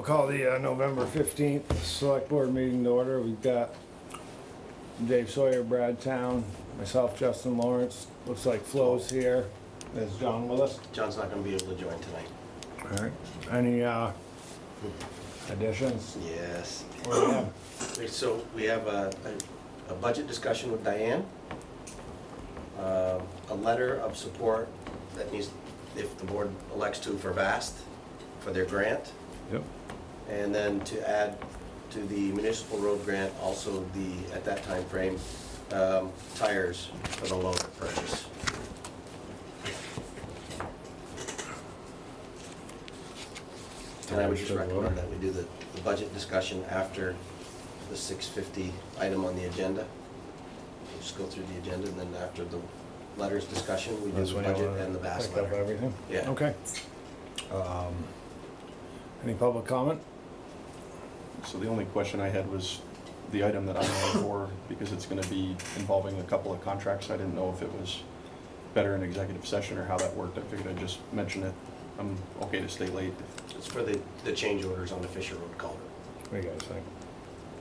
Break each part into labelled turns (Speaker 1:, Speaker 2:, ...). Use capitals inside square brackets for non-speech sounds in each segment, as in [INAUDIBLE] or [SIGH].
Speaker 1: we'll call the uh, November 15th Select Board meeting to order. We've got Dave Sawyer, Brad Town, myself, Justin Lawrence. Looks like Flo's here. Is John with us?
Speaker 2: John's not gonna be able to join tonight.
Speaker 1: All right. Any uh, additions?
Speaker 2: Yes.
Speaker 1: We?
Speaker 2: So we have a, a- a budget discussion with Diane. Uh, A letter of support that needs, if the board elects to, for VAST, for their grant.
Speaker 1: Yep.
Speaker 2: And then to add to the municipal road grant, also the, at that time frame, um, tires for the loader purchase. And I would just recommend that we do the, the budget discussion after the 650 item on the agenda. We'll Just go through the agenda, and then after the letters discussion, we do
Speaker 1: That's
Speaker 2: the
Speaker 1: when you
Speaker 2: budget
Speaker 1: wanna
Speaker 2: and the VAS
Speaker 1: pick up
Speaker 2: letter.
Speaker 1: everything?
Speaker 2: Yeah.
Speaker 1: Okay. Um, Any public comment?
Speaker 3: So the only question I had was the item that I'm on for, because it's gonna be involving a couple of contracts. I didn't know if it was better in executive session or how that worked. I figured I'd just mention it. I'm okay to stay late.
Speaker 2: It's for the, the change orders on the Fisher Road culvert.
Speaker 1: What do you guys think?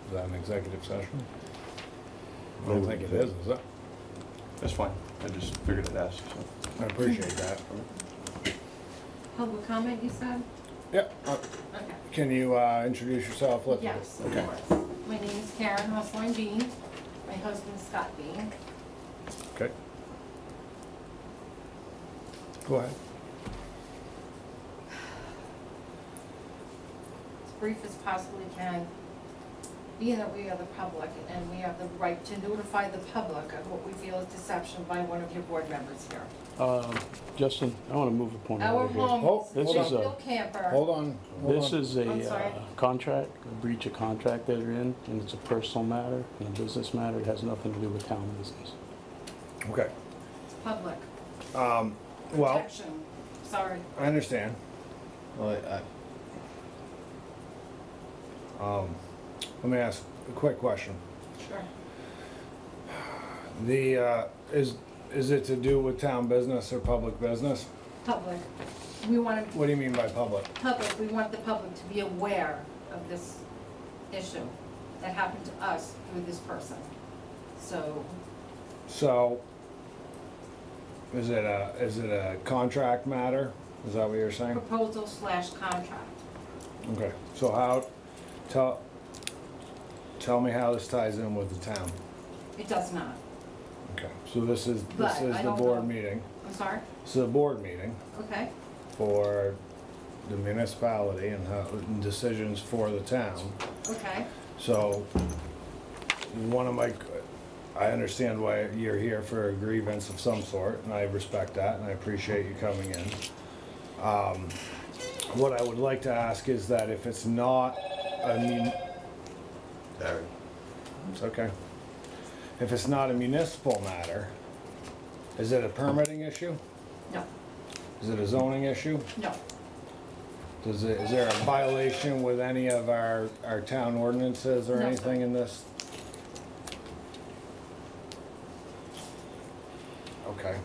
Speaker 1: Is that an executive session? I don't think it is, is it?
Speaker 3: That's fine. I just figured I'd ask, so.
Speaker 1: I appreciate that.
Speaker 4: Public comment, you said?
Speaker 1: Yep. uh,
Speaker 4: Okay.
Speaker 1: Can you uh, introduce yourself? Let-
Speaker 4: Yes, of
Speaker 1: Okay.
Speaker 4: course. My name is Karen Hustling Bean. My husband is Scott Bean.
Speaker 1: Okay. Go ahead.
Speaker 4: As brief as possibly can. Being that we are the public and we have the right to notify the public of what we feel is deception by one of your board members here.
Speaker 5: Uh, Justin, I want to move a point
Speaker 4: Our
Speaker 5: over here.
Speaker 4: home
Speaker 1: Oh,
Speaker 5: this is a-
Speaker 4: Bill Camper.
Speaker 1: Hold on. hold
Speaker 5: This
Speaker 1: on.
Speaker 5: is
Speaker 4: I'm
Speaker 5: a
Speaker 4: sorry.
Speaker 5: uh, contract, a breach of contract that they're in, and it's a personal matter and a business matter. It has nothing to do with town business.
Speaker 1: Okay.
Speaker 4: It's public.
Speaker 1: Um, well,
Speaker 4: Protection. Sorry.
Speaker 1: I understand. Well, I, um, let me ask a quick question.
Speaker 4: Sure.
Speaker 1: The, uh, is, is it to do with town business or public business?
Speaker 4: Public. We want to,
Speaker 1: What do you mean by public?
Speaker 4: public, we want the public to be aware of this issue that happened to us through this person. So,
Speaker 1: So, is it a, is it a contract matter? Is that what you're saying?
Speaker 4: proposal slash contract.
Speaker 1: Okay, so how, tell, tell me how this ties in with the town.
Speaker 4: It does not.
Speaker 1: Okay, so this is, this
Speaker 4: But
Speaker 1: is
Speaker 4: I
Speaker 1: the
Speaker 4: don't
Speaker 1: board
Speaker 4: know.
Speaker 1: meeting.
Speaker 4: I'm sorry?
Speaker 1: This is a board meeting
Speaker 4: Okay,
Speaker 1: for the municipality and how, and decisions for the town.
Speaker 4: okay.
Speaker 1: So, one of my, I understand why you're here for a grievance of some sort, and I respect that, and I appreciate you coming in. Um, What I would like to ask is that if it's not, I mean,
Speaker 2: Barry.
Speaker 1: it's okay. If it's not a municipal matter, is it a permitting issue?
Speaker 4: No,
Speaker 1: Is it a zoning issue?
Speaker 4: no,
Speaker 1: Does it, is there a violation with any of our, our town ordinances or
Speaker 4: No.
Speaker 1: anything in this? Okay.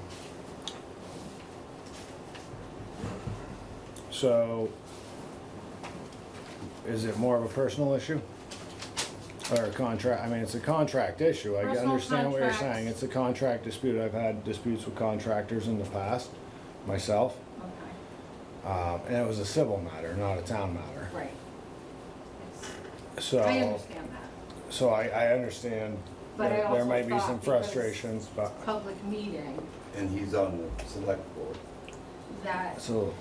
Speaker 1: So, is it more of a personal issue? Or a contract, I mean, it's a contract issue, I
Speaker 4: Personal
Speaker 1: understand what you're
Speaker 4: contracts.
Speaker 1: saying, it's a contract dispute, I've had disputes with contractors in the past, myself.
Speaker 4: okay,
Speaker 1: Um, and it was a civil matter, not a town matter.
Speaker 4: right.
Speaker 1: So,
Speaker 4: I understand that.
Speaker 1: so I, I understand
Speaker 4: But I
Speaker 1: there there
Speaker 4: also
Speaker 1: might be
Speaker 4: thought
Speaker 1: some
Speaker 4: because-
Speaker 1: frustrations, but,
Speaker 4: Public meeting,
Speaker 6: And he's on the select board.
Speaker 4: that
Speaker 1: so.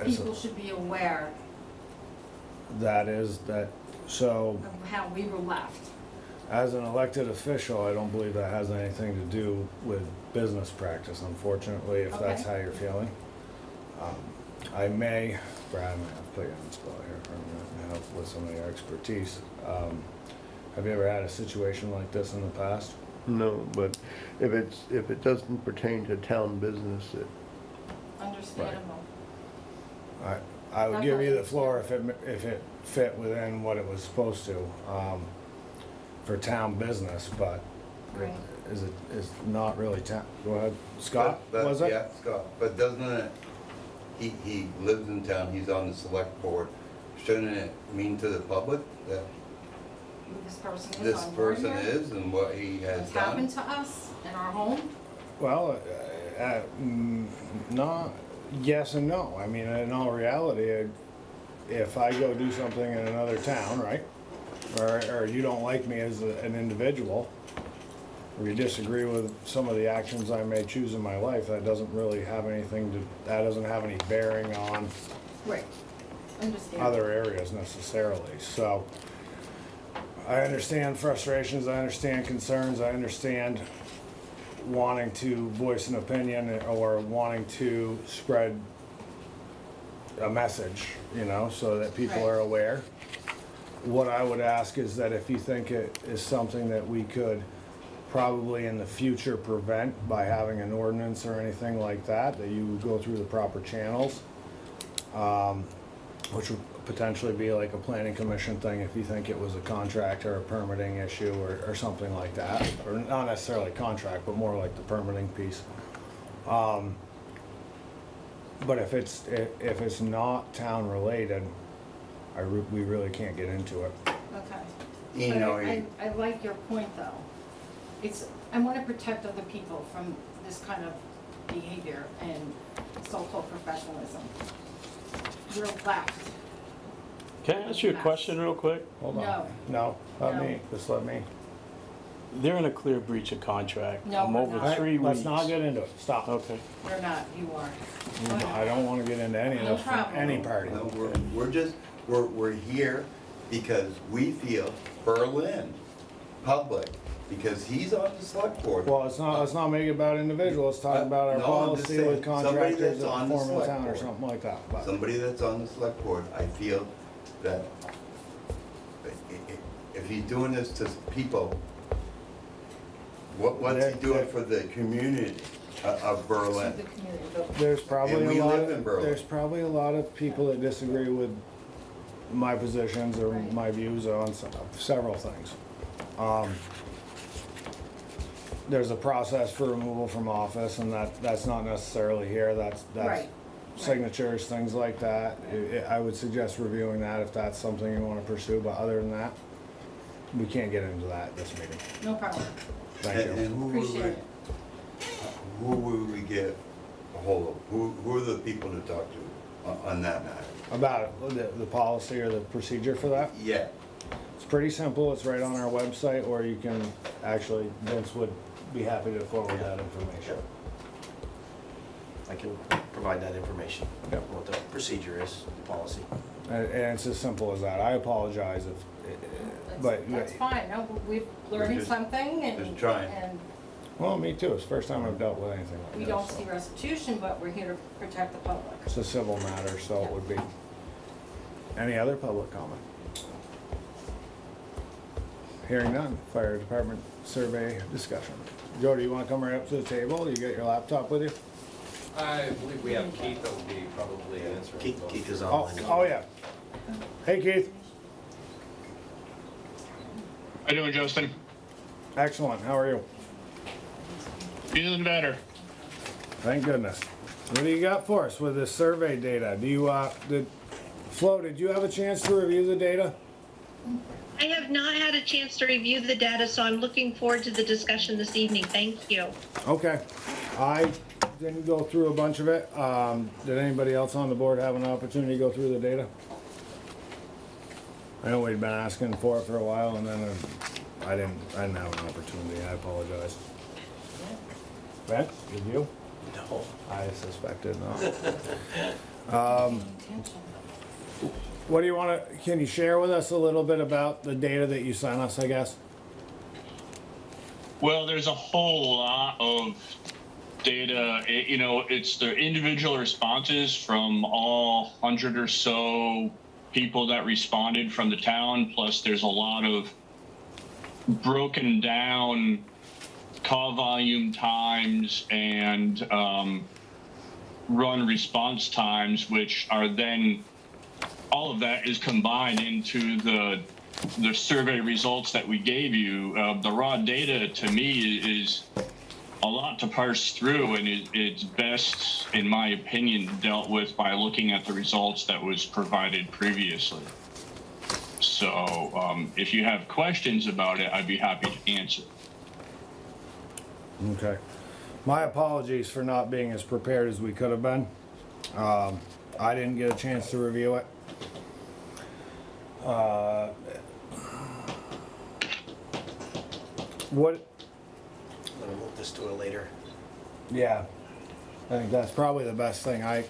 Speaker 1: it's a-
Speaker 4: people should be aware
Speaker 1: That is, that, so,
Speaker 4: of how we were left.
Speaker 1: as an elected official, I don't believe that has anything to do with business practice, unfortunately, if that's
Speaker 4: Okay.
Speaker 1: how you're feeling. Um, I may, Brad, I might have to put you on the spot here for a minute, and help with some of your expertise. Um, Have you ever had a situation like this in the past?
Speaker 7: No, but if it's, if it doesn't pertain to town business, it,
Speaker 4: Understandable.
Speaker 1: I, I would give you the floor if it, if it fit within what it was supposed to, um, for town business, but
Speaker 4: Right.
Speaker 1: is it, is not really town, go ahead, Scott,
Speaker 6: But- but-
Speaker 1: was it?
Speaker 6: Yeah, Scott, but doesn't it, he, he lives in town, he's on the select board. shouldn't it mean to the public that
Speaker 4: Who this person is
Speaker 6: this
Speaker 4: on board
Speaker 6: person
Speaker 4: here.
Speaker 6: is and what he has
Speaker 4: What's happened
Speaker 6: done?
Speaker 4: to us in our home.
Speaker 1: Well, uh, uh, mm, not, yes and no. I mean, in all reality, uh, if I go do something in another town, right? Or, or you don't like me as a- an individual, or you disagree with some of the actions I may choose in my life, that doesn't really have anything to, that doesn't have any bearing on
Speaker 4: Right. Understand.
Speaker 1: other areas necessarily, so. I understand frustrations, I understand concerns, I understand wanting to voice an opinion or wanting to spread a message, you know, so that people
Speaker 4: Right.
Speaker 1: are aware. What I would ask is that if you think it is something that we could probably in the future prevent by having an ordinance or anything like that, that you would go through the proper channels which would potentially be like a planning commission thing if you think it was a contract or a permitting issue or, or something like that. Or not necessarily contract, but more like the permitting piece. Um, But if it's, i- if it's not town related, I, re- we really can't get into it.
Speaker 4: Okay.
Speaker 6: You
Speaker 4: But
Speaker 6: know,
Speaker 4: I,
Speaker 6: he-
Speaker 4: I I like your point, though. It's, I want to protect other people from this kind of behavior and so-called professionalism. You're left.
Speaker 5: Can I ask you a question real quick?
Speaker 1: Hold on.
Speaker 4: No.
Speaker 1: No, let me, just let me.
Speaker 5: They're in a clear breach of contract.
Speaker 4: No,
Speaker 5: I'm
Speaker 4: we're
Speaker 5: over
Speaker 4: not.
Speaker 5: three
Speaker 1: Let's
Speaker 5: weeks.
Speaker 1: not get into it, stop.
Speaker 5: Okay.
Speaker 4: You're not, you are. Go
Speaker 1: I don't wanna get into any
Speaker 4: No
Speaker 1: of,
Speaker 4: problem.
Speaker 1: any party.
Speaker 6: No, we're, we're just, we're, we're here because we feel Berlin, public, because he's on the select board.
Speaker 1: Well, it's not, let's not make it about individual, let's talk uh, about our
Speaker 6: No, I'm just
Speaker 1: policy
Speaker 6: saying,
Speaker 1: with
Speaker 6: somebody
Speaker 1: contractors
Speaker 6: that's
Speaker 1: that
Speaker 6: on the
Speaker 1: perform in
Speaker 6: select
Speaker 1: town or
Speaker 6: board.
Speaker 1: something like that, but.
Speaker 6: Somebody that's on the select board, I feel that i- i- if he's doing this to people, what, what's he doing
Speaker 1: that-
Speaker 6: for the community of, of Berlin?
Speaker 4: the community,
Speaker 1: There's probably
Speaker 6: And we
Speaker 1: a lot
Speaker 6: live in
Speaker 1: of,
Speaker 6: Berlin.
Speaker 1: there's probably a lot of people that disagree with my positions or
Speaker 4: Right.
Speaker 1: my views on se- several things. Um, There's a process for removal from office and that, that's not necessarily here, that's, that's
Speaker 4: Right.
Speaker 1: signatures, things like that. I- I I would suggest reviewing that if that's something you wanna pursue, but other than that, we can't get into that this meeting.
Speaker 4: no problem.
Speaker 1: Thank
Speaker 6: And-
Speaker 1: you.
Speaker 6: And who would
Speaker 4: Appreciate
Speaker 6: we,
Speaker 4: it.
Speaker 6: who would we get a hold of? Who, who are the people to talk to on, on that matter?
Speaker 1: About the, the policy or the procedure for that?
Speaker 6: Yeah,
Speaker 1: It's pretty simple, it's right on our website, or you can, actually, Vince would be happy to forward that information.
Speaker 2: I can provide that information,
Speaker 1: Yep.
Speaker 2: what the procedure is, the policy.
Speaker 1: And, and it's as simple as that, I apologize if, eh, eh,
Speaker 4: That's-
Speaker 1: but,
Speaker 4: That's fine, no, we're learning
Speaker 6: just-
Speaker 4: something and.
Speaker 6: just trying.
Speaker 4: And
Speaker 1: well, me too, it's the first time I've dealt with anything Like
Speaker 4: we
Speaker 1: like
Speaker 4: don't
Speaker 1: this.
Speaker 4: see restitution, but we're here to protect the public.
Speaker 1: It's a civil matter, so it would be. Any other public comment? Hearing none, fire department survey discussion. Joe, do you wanna come right up to the table, you got your laptop with you?
Speaker 8: I believe we have Keith that will be probably answering.
Speaker 2: Keith,
Speaker 8: those.
Speaker 2: Keith is
Speaker 1: Oh,
Speaker 2: online.
Speaker 1: oh, yeah. Hey Keith,
Speaker 9: How you doing, Justin?
Speaker 1: excellent, how are you?
Speaker 9: Feeling better.
Speaker 1: Thank goodness. What do you got for us with this survey data? Do you, uh, did, Flo, did you have a chance to review the data?
Speaker 10: I have not had a chance to review the data, so I'm looking forward to the discussion this evening. Thank you.
Speaker 1: Okay. I didn't go through a bunch of it. Um, did anybody else on the board have an opportunity to go through the data? I know we'd been asking for it for a while and then uh, I didn't, I didn't have an opportunity. I apologize. Brent, did you?
Speaker 2: No.
Speaker 1: I suspected not. [LAUGHS] What do you wanna, can you share with us a little bit about the data that you sent us, I guess?
Speaker 9: Well, there's a whole lot of data. It, you know, it's the individual responses from all hundred or so people that responded from the town. Plus, there's a lot of broken down call volume times and um, run response times, which are then all of that is combined into the the survey results that we gave you. Uh, the raw data to me is a lot to parse through, and it, it's best, in my opinion, dealt with by looking at the results that was provided previously. So, um, if you have questions about it, I'd be happy to answer.
Speaker 1: Okay. My apologies for not being as prepared as we could have been. Um, I didn't get a chance to review it. Uh, What,
Speaker 2: Gonna move this to a later.
Speaker 1: yeah, I think that's probably the best thing. I,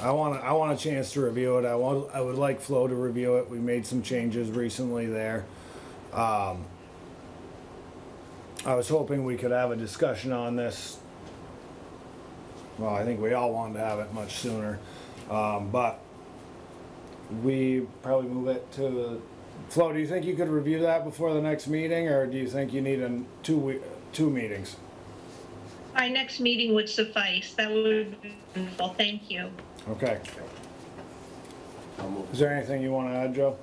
Speaker 1: I want, I want a chance to review it. I want, I would like Flo to review it. We made some changes recently there. Um, I was hoping we could have a discussion on this. Well, I think we all wanted to have it much sooner, um, but we probably move it to, Flo, do you think you could review that before the next meeting, or do you think you need a two we, two meetings?
Speaker 10: Our next meeting would suffice. That would be wonderful. Thank you.
Speaker 1: Okay.
Speaker 2: I'll move.
Speaker 1: Is there anything you wanna add, Joe?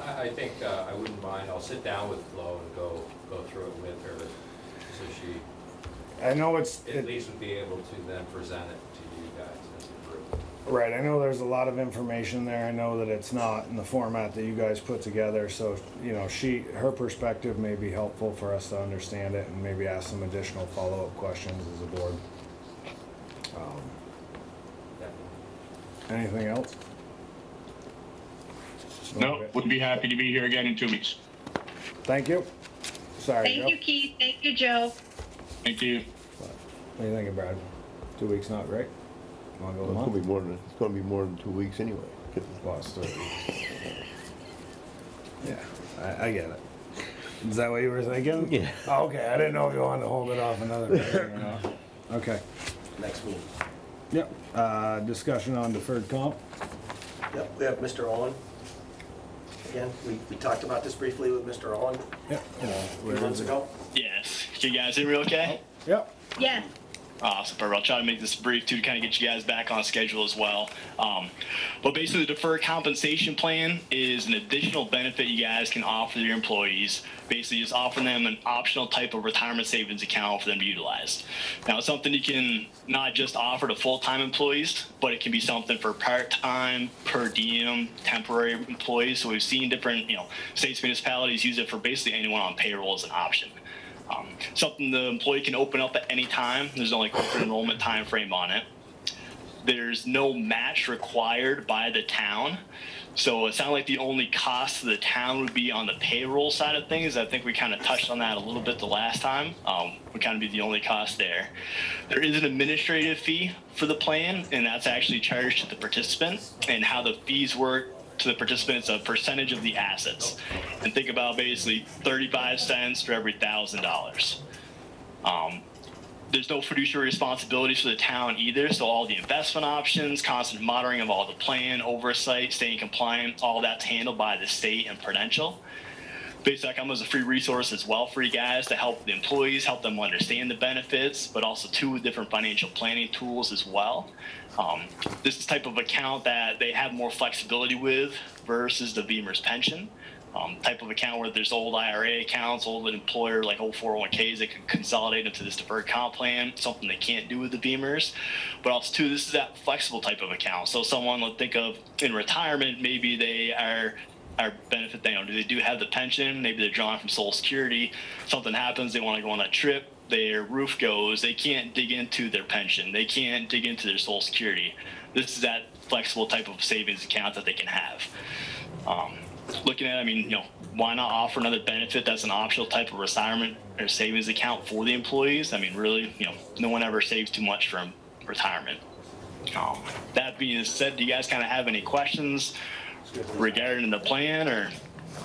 Speaker 8: I, I think, uh, I wouldn't mind, I'll sit down with Flo and go, go through it with her, so she
Speaker 1: I know it's,
Speaker 8: at
Speaker 1: it-
Speaker 8: least would be able to then present it to you guys as a group.
Speaker 1: Right, I know there's a lot of information there. I know that it's not in the format that you guys put together, so, you know, she, her perspective may be helpful for us to understand it and maybe ask some additional follow-up questions as a board. Um, Anything else?
Speaker 9: No,
Speaker 1: Okay.
Speaker 9: would be happy to be here again in two weeks.
Speaker 1: Thank you. Sorry,
Speaker 10: Thank
Speaker 1: Joe.
Speaker 10: you, Keith. Thank you, Joe.
Speaker 9: Thank you.
Speaker 1: What do you thinking, Brad? Two weeks not great? Wanna go a
Speaker 7: It's gonna be more than, it's gonna be more than two weeks anyway.
Speaker 1: Well, it's three. Yeah, I, I get it. Is that what you were thinking?
Speaker 7: Yeah.
Speaker 1: Oh, Okay, I didn't know if you wanted to hold it off another meeting or not. Okay,
Speaker 2: Next meeting.
Speaker 1: yep, uh, discussion on deferred comp.
Speaker 2: Yep, we have Mr. Owen. Again, we, we talked about this briefly with Mr. Owen
Speaker 1: Yep.
Speaker 2: a few months ago.
Speaker 11: Yes. Can you guys hear me okay?
Speaker 1: Yep,
Speaker 10: Yes.
Speaker 11: Awesome. Perfect. I'll try to make this brief too to kind of get you guys back on schedule as well. Um, but basically, the deferred compensation plan is an additional benefit you guys can offer your employees. Basically, just offering them an optional type of retirement savings account for them to utilize. Now, it's something you can not just offer to full time employees, but it can be something for part time, per diem, temporary employees. So we've seen different, you know, states, municipalities use it for basically anyone on payroll as an option. Um, something the employee can open up at any time. There's no like open enrollment time frame on it. There's no match required by the town. So it sounded like the only cost to the town would be on the payroll side of things. I think we kind of touched on that a little bit the last time. Um, would kind of be the only cost there. There is an administrative fee for the plan, and that's actually charged to the participant. And how the fees work to the participants a percentage of the assets. And think about basically 35 cents for every thousand dollars. Um, there's no fiduciary responsibilities for the town either. So all the investment options, constant monitoring of all the plan, oversight, staying compliant, all that's handled by the state and Prudential. Basically, come as a free resource as well for you guys to help the employees, help them understand the benefits, but also two different financial planning tools as well. Um, this is type of account that they have more flexibility with versus the VMERS pension. Um, type of account where there's old IRA accounts, old employer like old 401ks that can consolidate into this deferred comp plan, something they can't do with the VMERS. But also too, this is that flexible type of account. So someone will think of in retirement, maybe they are are benefit they. Do they do have the pension? Maybe they're drawing from Social Security. Something happens, they want to go on that trip. Their roof goes. They can't dig into their pension. They can't dig into their Social Security. This is that flexible type of savings account that they can have. Um, looking at, I mean, you know, why not offer another benefit that's an optional type of retirement or savings account for the employees? I mean, really, you know, no one ever saves too much from retirement. Um, that being said, do you guys kind of have any questions regarding the plan or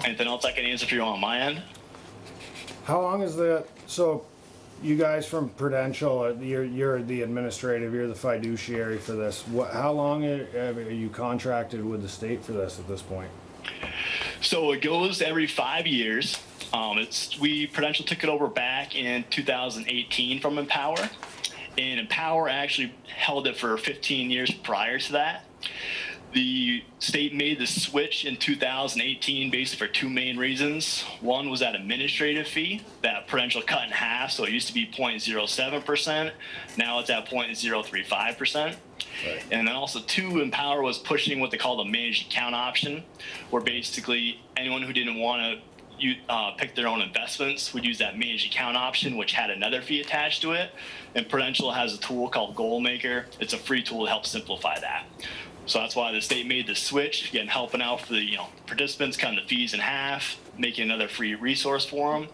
Speaker 11: anything else I can answer for you on my end?
Speaker 1: How long is that? so you guys from Prudential, uh, you're, you're the administrative, you're the fiduciary for this. What, how long are, you contracted with the state for this at this point?
Speaker 11: So it goes every five years. Um, it's we Prudential took it over back in 2018 from Empower, and Empower actually held it for 15 years prior to that. The state made the switch in 2018 basically for two main reasons. One was that administrative fee that Prudential cut in half, so it used to be 0.07%. Now it's at 0.035%. And then also two, Empower was pushing what they call the managed account option, where basically anyone who didn't want to you uh, pick their own investments would use that managed account option, which had another fee attached to it. And Prudential has a tool called Goalmaker. It's a free tool to help simplify that. So that's why the state made the switch, again, helping out for the you know participants, cutting the fees in half, making another free resource for them.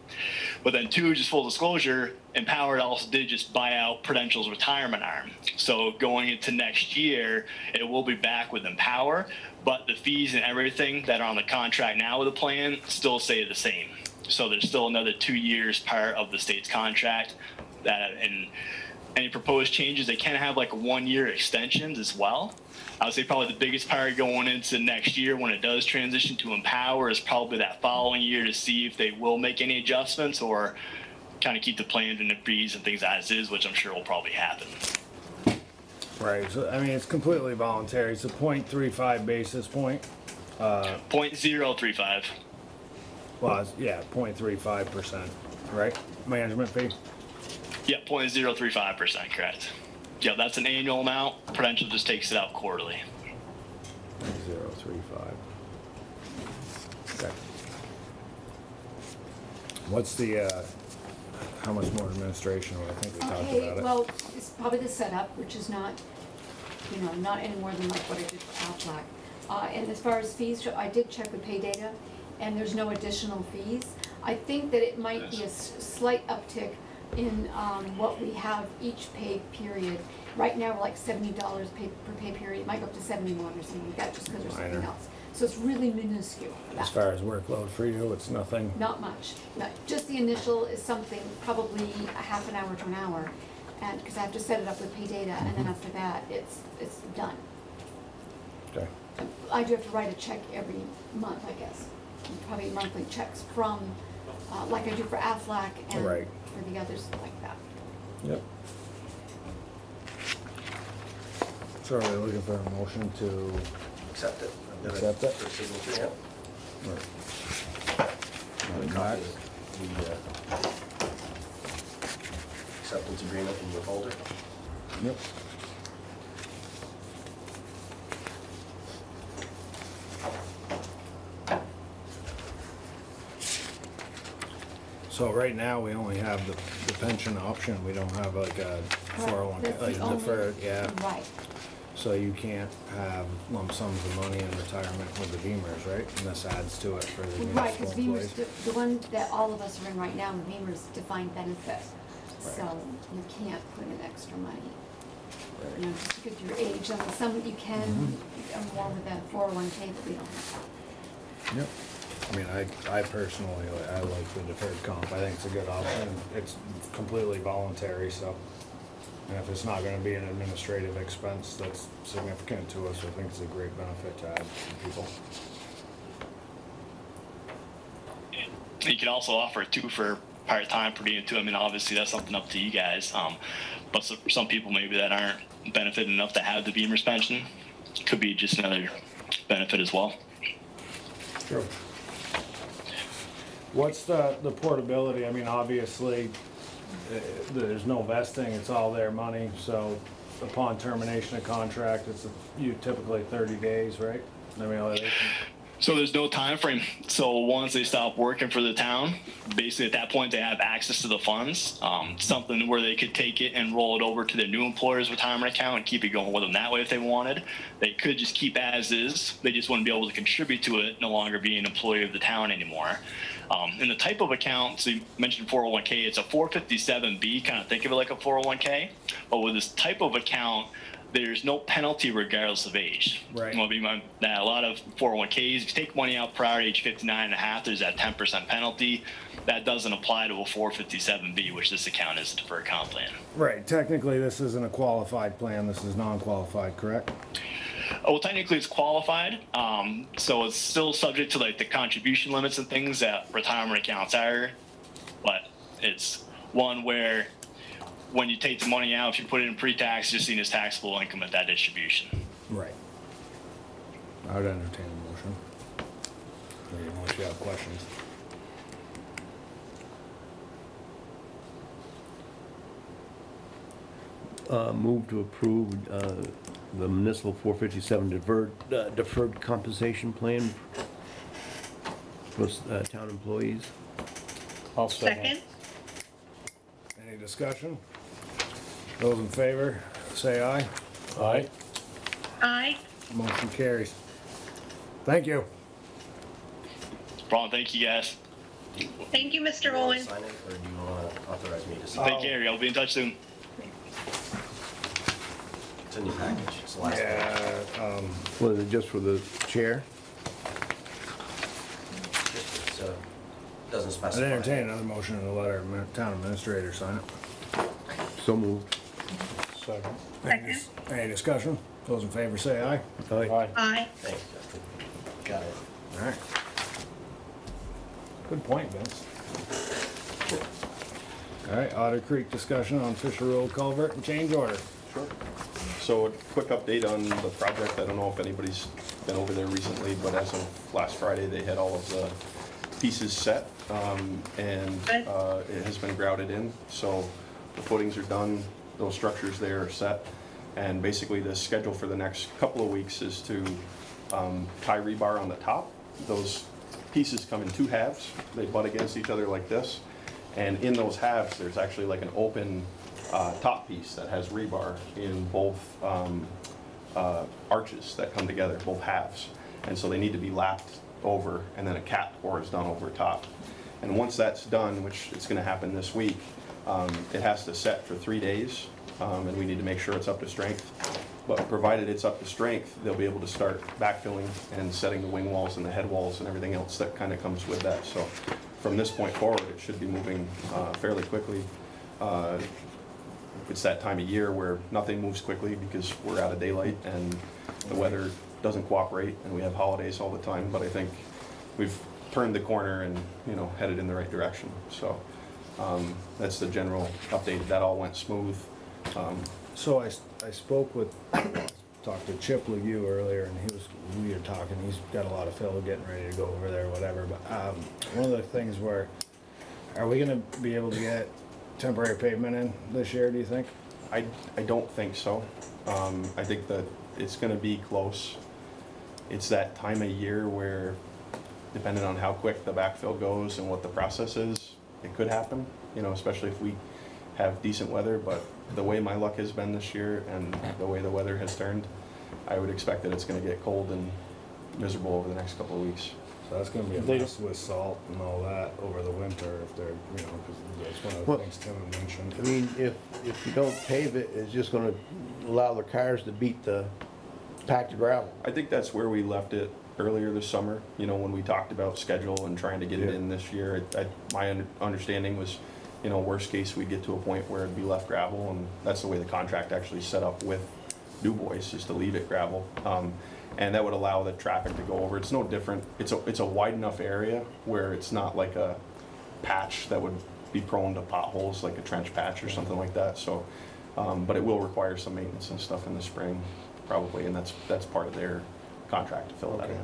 Speaker 11: But then two, just full disclosure, Empowered also did just buy out Prudential's retirement arm. So going into next year, it will be back with Empower, but the fees and everything that are on the contract now with the plan still stay the same. So there's still another two years part of the state's contract that and any proposed changes, they can have like one year extensions as well. I would say probably the biggest part going into next year when it does transition to Empower is probably that following year to see if they will make any adjustments or kind of keep the plans and the fees and things as is, which I'm sure will probably happen.
Speaker 1: Right, so, I mean, it's completely voluntary, it's a 0.35 basis point, uh,
Speaker 11: Point zero three five.
Speaker 1: well, it's- yeah, 0.35%, right? Management fee?
Speaker 11: Yeah, 0.035%, correct. Yeah, that's an annual amount. Prudential just takes it out quarterly.
Speaker 1: Zero three five. Okay. What's the, uh, how much more administration, I think we talked
Speaker 12: Okay,
Speaker 1: about it.
Speaker 12: well, it's probably the setup, which is not, you know, not any more than like what I did for Aflac. Uh, and as far as fees, I did check with pay data, and there's no additional fees. I think that it might be a s- slight uptick in, um, what we have each pay period. Right now, we're like seventy dollars per pay period, it might go up to seventy-one or something like that, just because there's something
Speaker 1: Minor.
Speaker 12: else. So it's really minuscule.
Speaker 1: As far as workload for you, it's nothing,
Speaker 12: Not much, not, just the initial is something, probably a half an hour to an hour. And, because I have to set it up with pay data, and then after that, it's, it's done.
Speaker 1: okay,
Speaker 12: I do have to write a check every month, I guess, probably monthly checks from, uh, like I do for Aflac and
Speaker 1: Right.
Speaker 12: For the others like that.
Speaker 1: yep. So are we looking for a motion to,
Speaker 2: Accept it. I've got
Speaker 1: Accept it?
Speaker 2: For signature, yep. Got a
Speaker 1: Max?
Speaker 2: copy the, uh, acceptance agreement in your folder.
Speaker 1: Yep. So right now, we only have the, the pension option, we don't have like a four oh one,
Speaker 12: That's the
Speaker 1: like
Speaker 12: only-
Speaker 1: deferred, yeah.
Speaker 12: Right,
Speaker 1: So you can't have lump sums of money in retirement with the VMERS, right? And this adds to it for the
Speaker 12: right, because
Speaker 1: municipal
Speaker 12: VMERS,
Speaker 1: employees.
Speaker 12: the the one that all of us are in right now, the VMERS defined benefit. So you can't put in extra money. You know, just because your age, some you can,
Speaker 1: Mm-hmm.
Speaker 12: uh, more with that four oh one K, but we don't have.
Speaker 1: Yep. I mean, I, I personally, I like the deferred comp. I think it's a good option. It's completely voluntary, so. And if it's not gonna be an administrative expense that's significant to us, I think it's a great benefit to add to people.
Speaker 11: You can also offer it too for part-time per diem too. I mean, obviously that's something up to you guys. Um, but so, some people maybe that aren't benefited enough to have the VMERS pension could be just another benefit as well.
Speaker 1: True. What's the, the portability? I mean, obviously, uh, there's no vesting, it's all their money, so upon termination of contract, it's you typically thirty days, right? I mean,
Speaker 11: So there's no time frame. So once they stop working for the town, basically at that point they have access to the funds. Um, something where they could take it and roll it over to their new employer's retirement account and keep it going with them that way if they wanted. They could just keep as is. They just wouldn't be able to contribute to it, no longer be an employee of the town anymore. Um, and the type of account, so you mentioned 401k, it's a 457b, kind of think of it like a 401k. But with this type of account, there's no penalty regardless of age.
Speaker 1: Right.
Speaker 11: Well, a lot of 401ks, if you take money out prior to age 59 and a half, there's that 10% penalty. That doesn't apply to a 457B, which this account is a deferred comp plan.
Speaker 1: Right, technically, this isn't a qualified plan, this is non-qualified, correct?
Speaker 11: Oh, well, technically it's qualified, um, so it's still subject to like the contribution limits and things that retirement accounts are, but it's one where when you take the money out, if you put it in pre-tax, it's just seen as taxable income at that distribution.
Speaker 1: Right. I would entertain a motion. Maybe Unless you have questions.
Speaker 7: Uh, move to approve, uh, the municipal four fifty-seven deferred, uh, deferred compensation plan for, uh, town employees.
Speaker 5: I'll second.
Speaker 10: Second?
Speaker 1: Any discussion? Those in favor, say aye.
Speaker 5: Aye.
Speaker 10: Aye.
Speaker 1: Motion carries. Thank you.
Speaker 11: Ron, thank you guys.
Speaker 10: Thank you, Mr.
Speaker 2: Do you wanna
Speaker 10: Owen.
Speaker 2: Sign it, or do you wanna authorize me to sign?
Speaker 11: Take care. I'll be in touch soon.
Speaker 2: It's in your package, it's the last page.
Speaker 1: Um,
Speaker 7: Was it just for the chair?
Speaker 2: It's, uh, doesn't
Speaker 1: I'd
Speaker 2: specify.
Speaker 1: entertain another motion in the letter, Admin- town administrator sign it.
Speaker 7: So moved.
Speaker 5: Second.
Speaker 1: Any dis- Any discussion? Those in favor say aye.
Speaker 7: Aye.
Speaker 5: Aye.
Speaker 10: Aye.
Speaker 2: Thanks, Justin. Got it.
Speaker 1: Alright. Good point, Vince. Alright, Otter Creek discussion on Fisher Road culvert and change order.
Speaker 3: Sure. So a quick update on the project. I don't know if anybody's been over there recently, but as of last Friday, they had all of the pieces set. um, And uh, it has been grouted in, so the footings are done, those structures there are set. And basically, the schedule for the next couple of weeks is to um, tie rebar on the top. Those pieces come in two halves. They butt against each other like this. And in those halves, there's actually like an open uh, top piece that has rebar in both um, uh, arches that come together, both halves. And so they need to be lapped over, and then a cap pour is done over top. And once that's done, which it's gonna happen this week, um, it has to set for three days, um, and we need to make sure it's up to strength. But provided it's up to strength, they'll be able to start backfilling and setting the wing walls and the head walls and everything else that kind of comes with that. So from this point forward, it should be moving uh, fairly quickly. Uh, It's that time of year where nothing moves quickly because we're out of daylight and the weather doesn't cooperate and we have holidays all the time. But I think we've turned the corner and, you know, headed in the right direction. So um, that's the general update. That all went smooth. Um,
Speaker 1: So I spoke with, [COUGHS] talked to Chip Legue earlier, and he was, we were talking, he's got a lot of fill getting ready to go over there, whatever, but, um, one of the things where, are we gonna be able to get temporary pavement in this year, do you think?
Speaker 3: I, I don't think so. Um, I think that it's gonna be close. It's that time of year where, depending on how quick the backfill goes and what the process is, it could happen, you know, especially if we have decent weather, but the way my luck has been this year and the way the weather has turned, I would expect that it's gonna get cold and miserable over the next couple of weeks.
Speaker 1: So that's gonna be a
Speaker 5: They-
Speaker 1: mess with salt and all that over the winter if they're, you know, cause that's one of the
Speaker 7: Well-
Speaker 1: things Tim had mentioned.
Speaker 7: I mean, if, if you don't pave it, it's just gonna allow the cars to beat the packed gravel.
Speaker 3: I think that's where we left it earlier this summer, you know, when we talked about schedule and trying to get it
Speaker 7: Yeah.
Speaker 3: in this year. I, my un- understanding was, you know, worst case, we'd get to a point where it'd be left gravel, and that's the way the contract actually set up with Du Bois, is to leave it gravel. Um, and that would allow the traffic to go over. It's no different, it's a, it's a wide enough area where it's not like a patch that would be prone to potholes, like a trench patch or something like that, so. Um, but it will require some maintenance and stuff in the spring, probably, and that's, that's part of their contract to fill that in.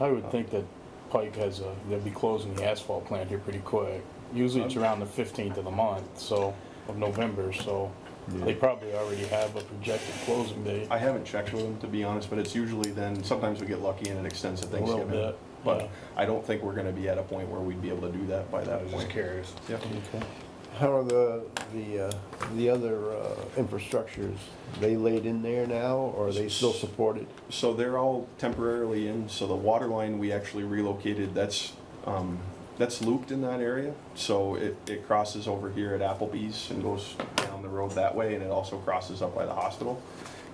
Speaker 5: I would think that Pike has a, they'll be closing the asphalt plant here pretty quick. Usually it's around the fifteenth of the month, so, of November, so they probably already have a projected closing date.
Speaker 3: I haven't checked with them, to be honest, but it's usually then, sometimes we get lucky and it extends to
Speaker 5: A little
Speaker 3: Thanksgiving.
Speaker 5: bit,
Speaker 3: But
Speaker 5: yeah.
Speaker 3: I don't think we're gonna be at a point where we'd be able to do that by
Speaker 1: I
Speaker 3: that
Speaker 1: was just
Speaker 3: point.
Speaker 1: curious.
Speaker 3: Yep.
Speaker 5: Okay.
Speaker 7: How are the, the, uh, the other, uh, infrastructures? They laid in there now, or are they still supported?
Speaker 3: So they're all temporarily in, so the water line we actually relocated, that's, um, that's looped in that area. So it, it crosses over here at Applebee's and goes down the road that way, and it also crosses up by the hospital.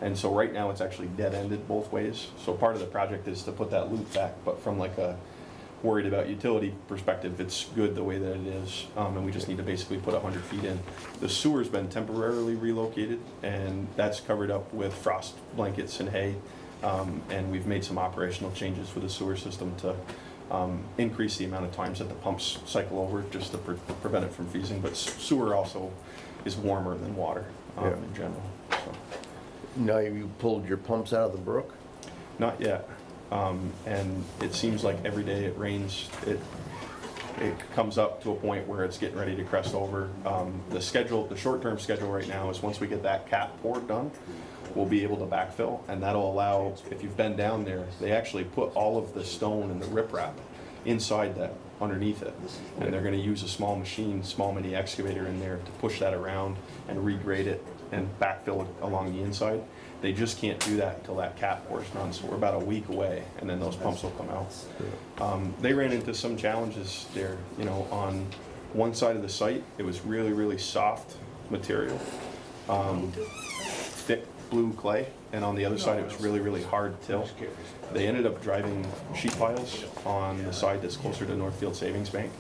Speaker 3: And so right now, it's actually dead-ended both ways. So part of the project is to put that loop back, but from like a worried about utility perspective, it's good the way that it is. Um, and we just need to basically put hundred feet in. The sewer's been temporarily relocated, and that's covered up with frost blankets and hay. Um, and we've made some operational changes for the sewer system to, um, increase the amount of times that the pumps cycle over, just to pre- prevent it from freezing. But sewer also is warmer than water, um,
Speaker 7: Yeah.
Speaker 3: in general, so.
Speaker 7: Now you pulled your pumps out of the brook?
Speaker 3: Not yet. Um, and it seems like every day it rains, it, it comes up to a point where it's getting ready to crest over. Um, the schedule, the short-term schedule right now is once we get that cap poured done, we'll be able to backfill, and that'll allow, if you've been down there, they actually put all of the stone and the riprap inside that, underneath it. And they're gonna use a small machine, small mini excavator in there to push that around and regrade it and backfill it along the inside. They just can't do that until that cap pours done, so we're about a week away, and then those pumps will come out. Um, they ran into some challenges there, you know, on one side of the site, it was really, really soft material. Um, thick blue clay, and on the other side, it was really, really hard till. They ended up driving sheet piles on the side that's closer to Northfield Savings Bank,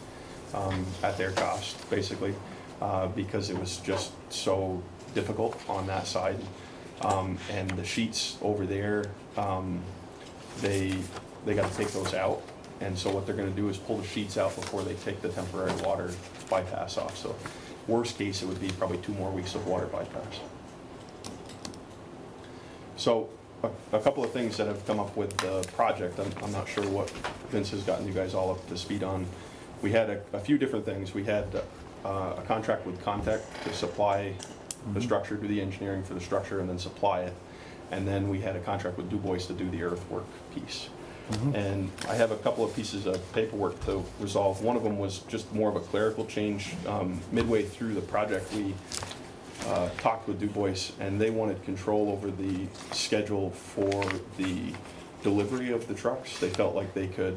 Speaker 3: um, at their cost, basically, uh, because it was just so difficult on that side. Um, and the sheets over there, um, they, they gotta take those out. And so what they're gonna do is pull the sheets out before they take the temporary water bypass off. So worst case, it would be probably two more weeks of water bypass. So, a, a couple of things that have come up with the project, I'm, I'm not sure what Vince has gotten you guys all up to speed on. We had a, a few different things, we had, uh, a contract with Contec to supply the structure, do the engineering for the structure and then supply it. And then we had a contract with Du Bois to do the earthwork piece. And I have a couple of pieces of paperwork to resolve. One of them was just more of a clerical change. Um, Midway through the project, we uh, talked with Du Bois, and they wanted control over the schedule for the delivery of the trucks. They felt like they could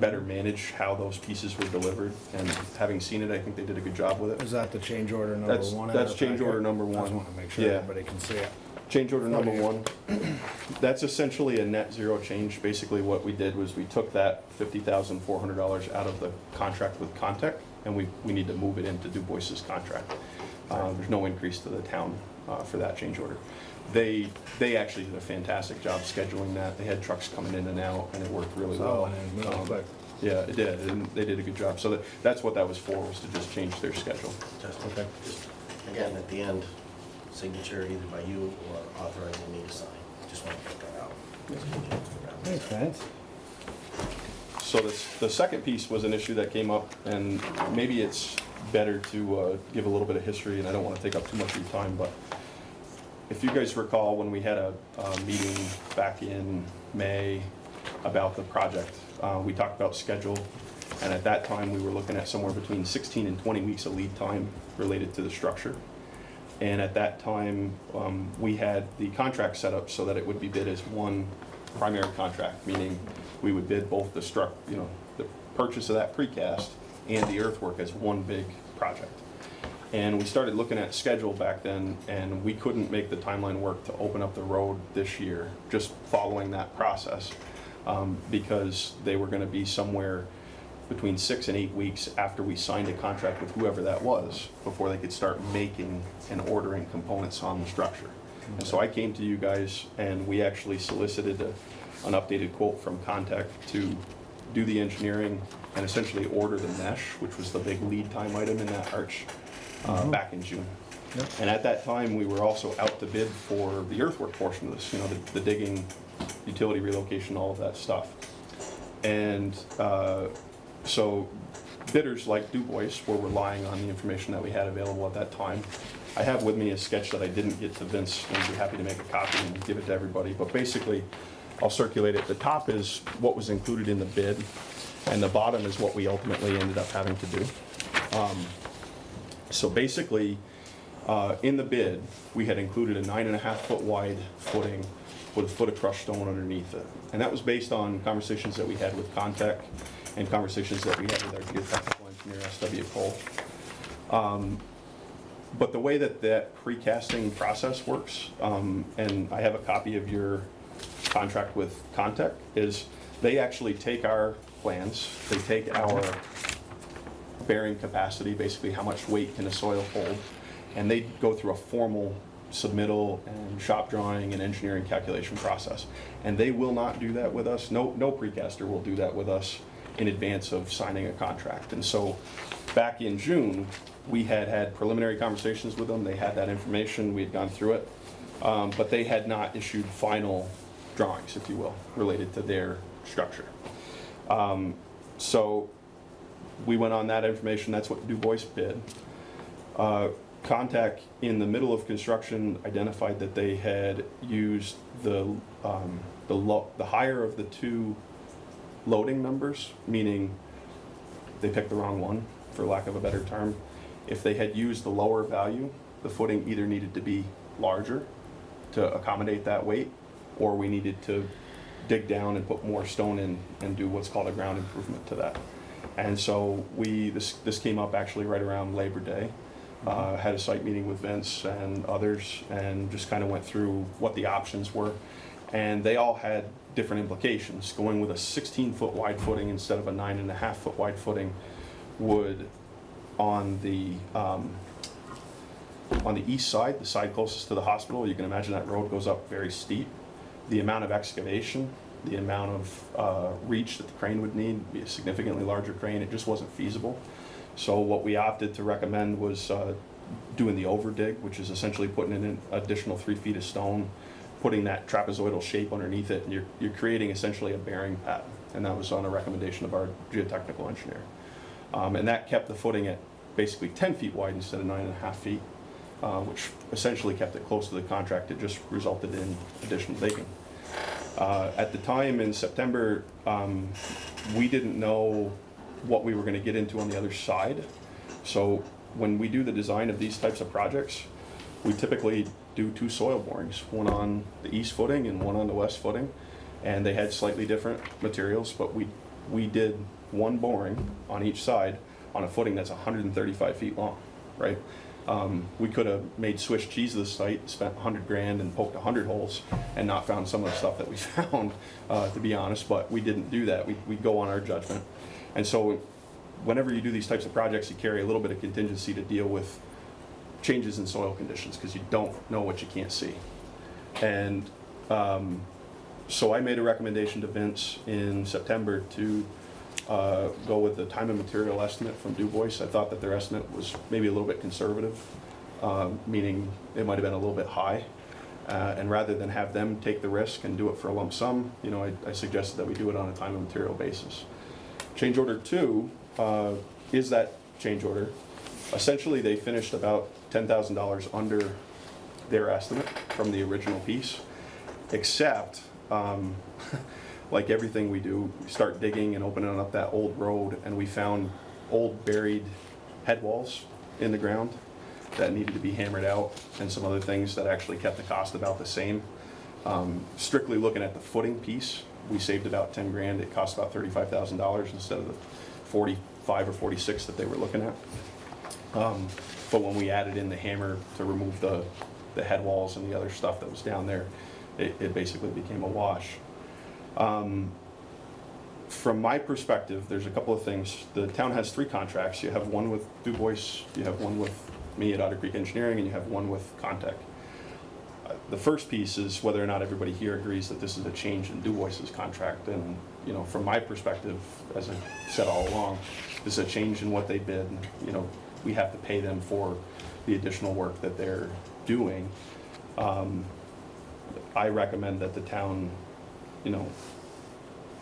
Speaker 3: better manage how those pieces were delivered, and having seen it, I think they did a good job with it.
Speaker 1: Is that the change order number
Speaker 3: That's-
Speaker 1: one?
Speaker 3: that's
Speaker 1: the
Speaker 3: change
Speaker 1: packet?
Speaker 3: order number one.
Speaker 1: I just
Speaker 3: one.
Speaker 1: wanna make sure
Speaker 3: Yeah.
Speaker 1: everybody can see it.
Speaker 3: Change order number one, that's essentially a net zero change. Basically, what we did was we took that fifty thousand four hundred dollars out of the contract with Contec, and we, we need to move it into Du Bois's contract. Uh, there's no increase to the town, uh, for that change order. They, they actually did a fantastic job scheduling that. They had trucks coming in and out, and it worked really
Speaker 1: So,
Speaker 3: well.
Speaker 1: and
Speaker 3: Um,
Speaker 1: quick.
Speaker 3: Yeah, it did, and they did a good job. So that, that's what that was for, was to just change their schedule.
Speaker 2: Just,
Speaker 1: Okay.
Speaker 2: just, again, at the end, signature either by you or authorizing me to sign. Just want to put that out.
Speaker 1: Thanks, Vince.
Speaker 3: So this, the second piece was an issue that came up, and maybe it's better to uh, give a little bit of history, and I don't want to take up too much of your time, but if you guys recall, when we had a, a meeting back in May about the project, uh, we talked about schedule, and at that time, we were looking at somewhere between 16 and 20 weeks of lead time related to the structure. And at that time, um, we had the contract set up so that it would be bid as one primary contract, meaning we would bid both the struck, you know, the purchase of that precast and the earthwork as one big project. And we started looking at schedule back then, and we couldn't make the timeline work to open up the road this year, just following that process. um, Because they were gonna be somewhere between six and eight weeks after we signed a contract with whoever that was, before they could start making and ordering components on the structure. And so I came to you guys, and we actually solicited a- an updated quote from Contec to do the engineering and essentially order the mesh, which was the big lead time item in that arch, uh, back in June. And at that time, we were also out to bid for the earthwork portion of this, you know, the- the digging, utility relocation, all of that stuff. And uh, so bidders like Du Bois were relying on the information that we had available at that time. I have with me a sketch that I didn't get to Vince, and I'd be happy to make a copy and give it to everybody. But basically, I'll circulate it. The top is what was included in the bid, and the bottom is what we ultimately ended up having to do. Um, So basically, uh, in the bid, we had included a nine and a half foot wide footing with a foot of crushed stone underneath it. And that was based on conversations that we had with Contec and conversations that we had with our geotechnical engineer, SW Cole. Um, But the way that that precasting process works, um, and I have a copy of your contract with Contec, is they actually take our plans, they take our bearing capacity, basically how much weight can a soil hold, and they go through a formal submittal and shop drawing and engineering calculation process. And they will not do that with us, no, no precaster will do that with us in advance of signing a contract. And so, back in June, we had had preliminary conversations with them, they had that information, we had gone through it, um, but they had not issued final drawings, if you will, related to their structure. Um, So we went on that information, that's what Du Bois bid. Uh, Contec in the middle of construction identified that they had used the, um, the the higher of the two loading numbers, meaning they picked the wrong one, for lack of a better term. If they had used the lower value, the footing either needed to be larger to accommodate that weight, or we needed to dig down and put more stone in and do what's called a ground improvement to that. And so we, this, this came up actually right around Labor Day. Uh, had a site meeting with Vince and others and just kind of went through what the options were. And they all had different implications. Going with a 16-foot wide footing instead of a nine and a half foot wide footing would, on the, um, on the east side, the side closest to the hospital, you can imagine that road goes up very steep. The amount of excavation, the amount of uh, reach that the crane would need, be a significantly larger crane, it just wasn't feasible. So what we opted to recommend was uh, doing the over dig, which is essentially putting in an additional three feet of stone, putting that trapezoidal shape underneath it, and you're, you're creating essentially a bearing pattern. And that was on a recommendation of our geotechnical engineer. Um, and that kept the footing at basically 10 feet wide instead of nine and a half feet, uh, which essentially kept it close to the contract. It just resulted in additional digging. Uh, at the time in September, um, we didn't know what we were going to get into on the other side. So when we do the design of these types of projects, we typically do two soil borings, one on the east footing and one on the west footing. And they had slightly different materials, but we, we did one boring on each side on a footing that's 135 feet long, right? Um, we could have made Swiss cheese the site, spent 100 grand and poked 100 holes and not found some of the stuff that we [LAUGHS] found, uh, to be honest, but we didn't do that. We, we go on our judgment. And so whenever you do these types of projects, you carry a little bit of contingency to deal with changes in soil conditions because you don't know what you can't see. And um, so I made a recommendation to Vince in September to uh, go with the time and material estimate from Du Bois. I thought that their estimate was maybe a little bit conservative, um, meaning it might have been a little bit high. Uh, and rather than have them take the risk and do it for a lump sum, you know, I, I suggested that we do it on a time and material basis. Change order two uh, is that change order. Essentially, they finished about ten thousand dollars under their estimate from the original piece, except, um, [LAUGHS] like everything we do, we start digging and opening up that old road, and we found old buried head walls in the ground that needed to be hammered out, and some other things that actually kept the cost about the same. Um, strictly looking at the footing piece, we saved about ten grand. It cost about thirty-five thousand dollars instead of the forty-five or forty-six that they were looking at. Um, but when we added in the hammer to remove the, the head walls and the other stuff that was down there, it, it basically became a wash. Um, from my perspective, there's a couple of things. The town has three contracts. You have one with Du Bois, you have one with me at Otter Creek Engineering, and you have one with Contec. Uh, The first piece is whether or not everybody here agrees that this is a change in Du Bois's contract. And, you know, from my perspective, as I said all along, this is a change in what they bid. You know, we have to pay them for the additional work that they're doing. Um, I recommend that the town, you know,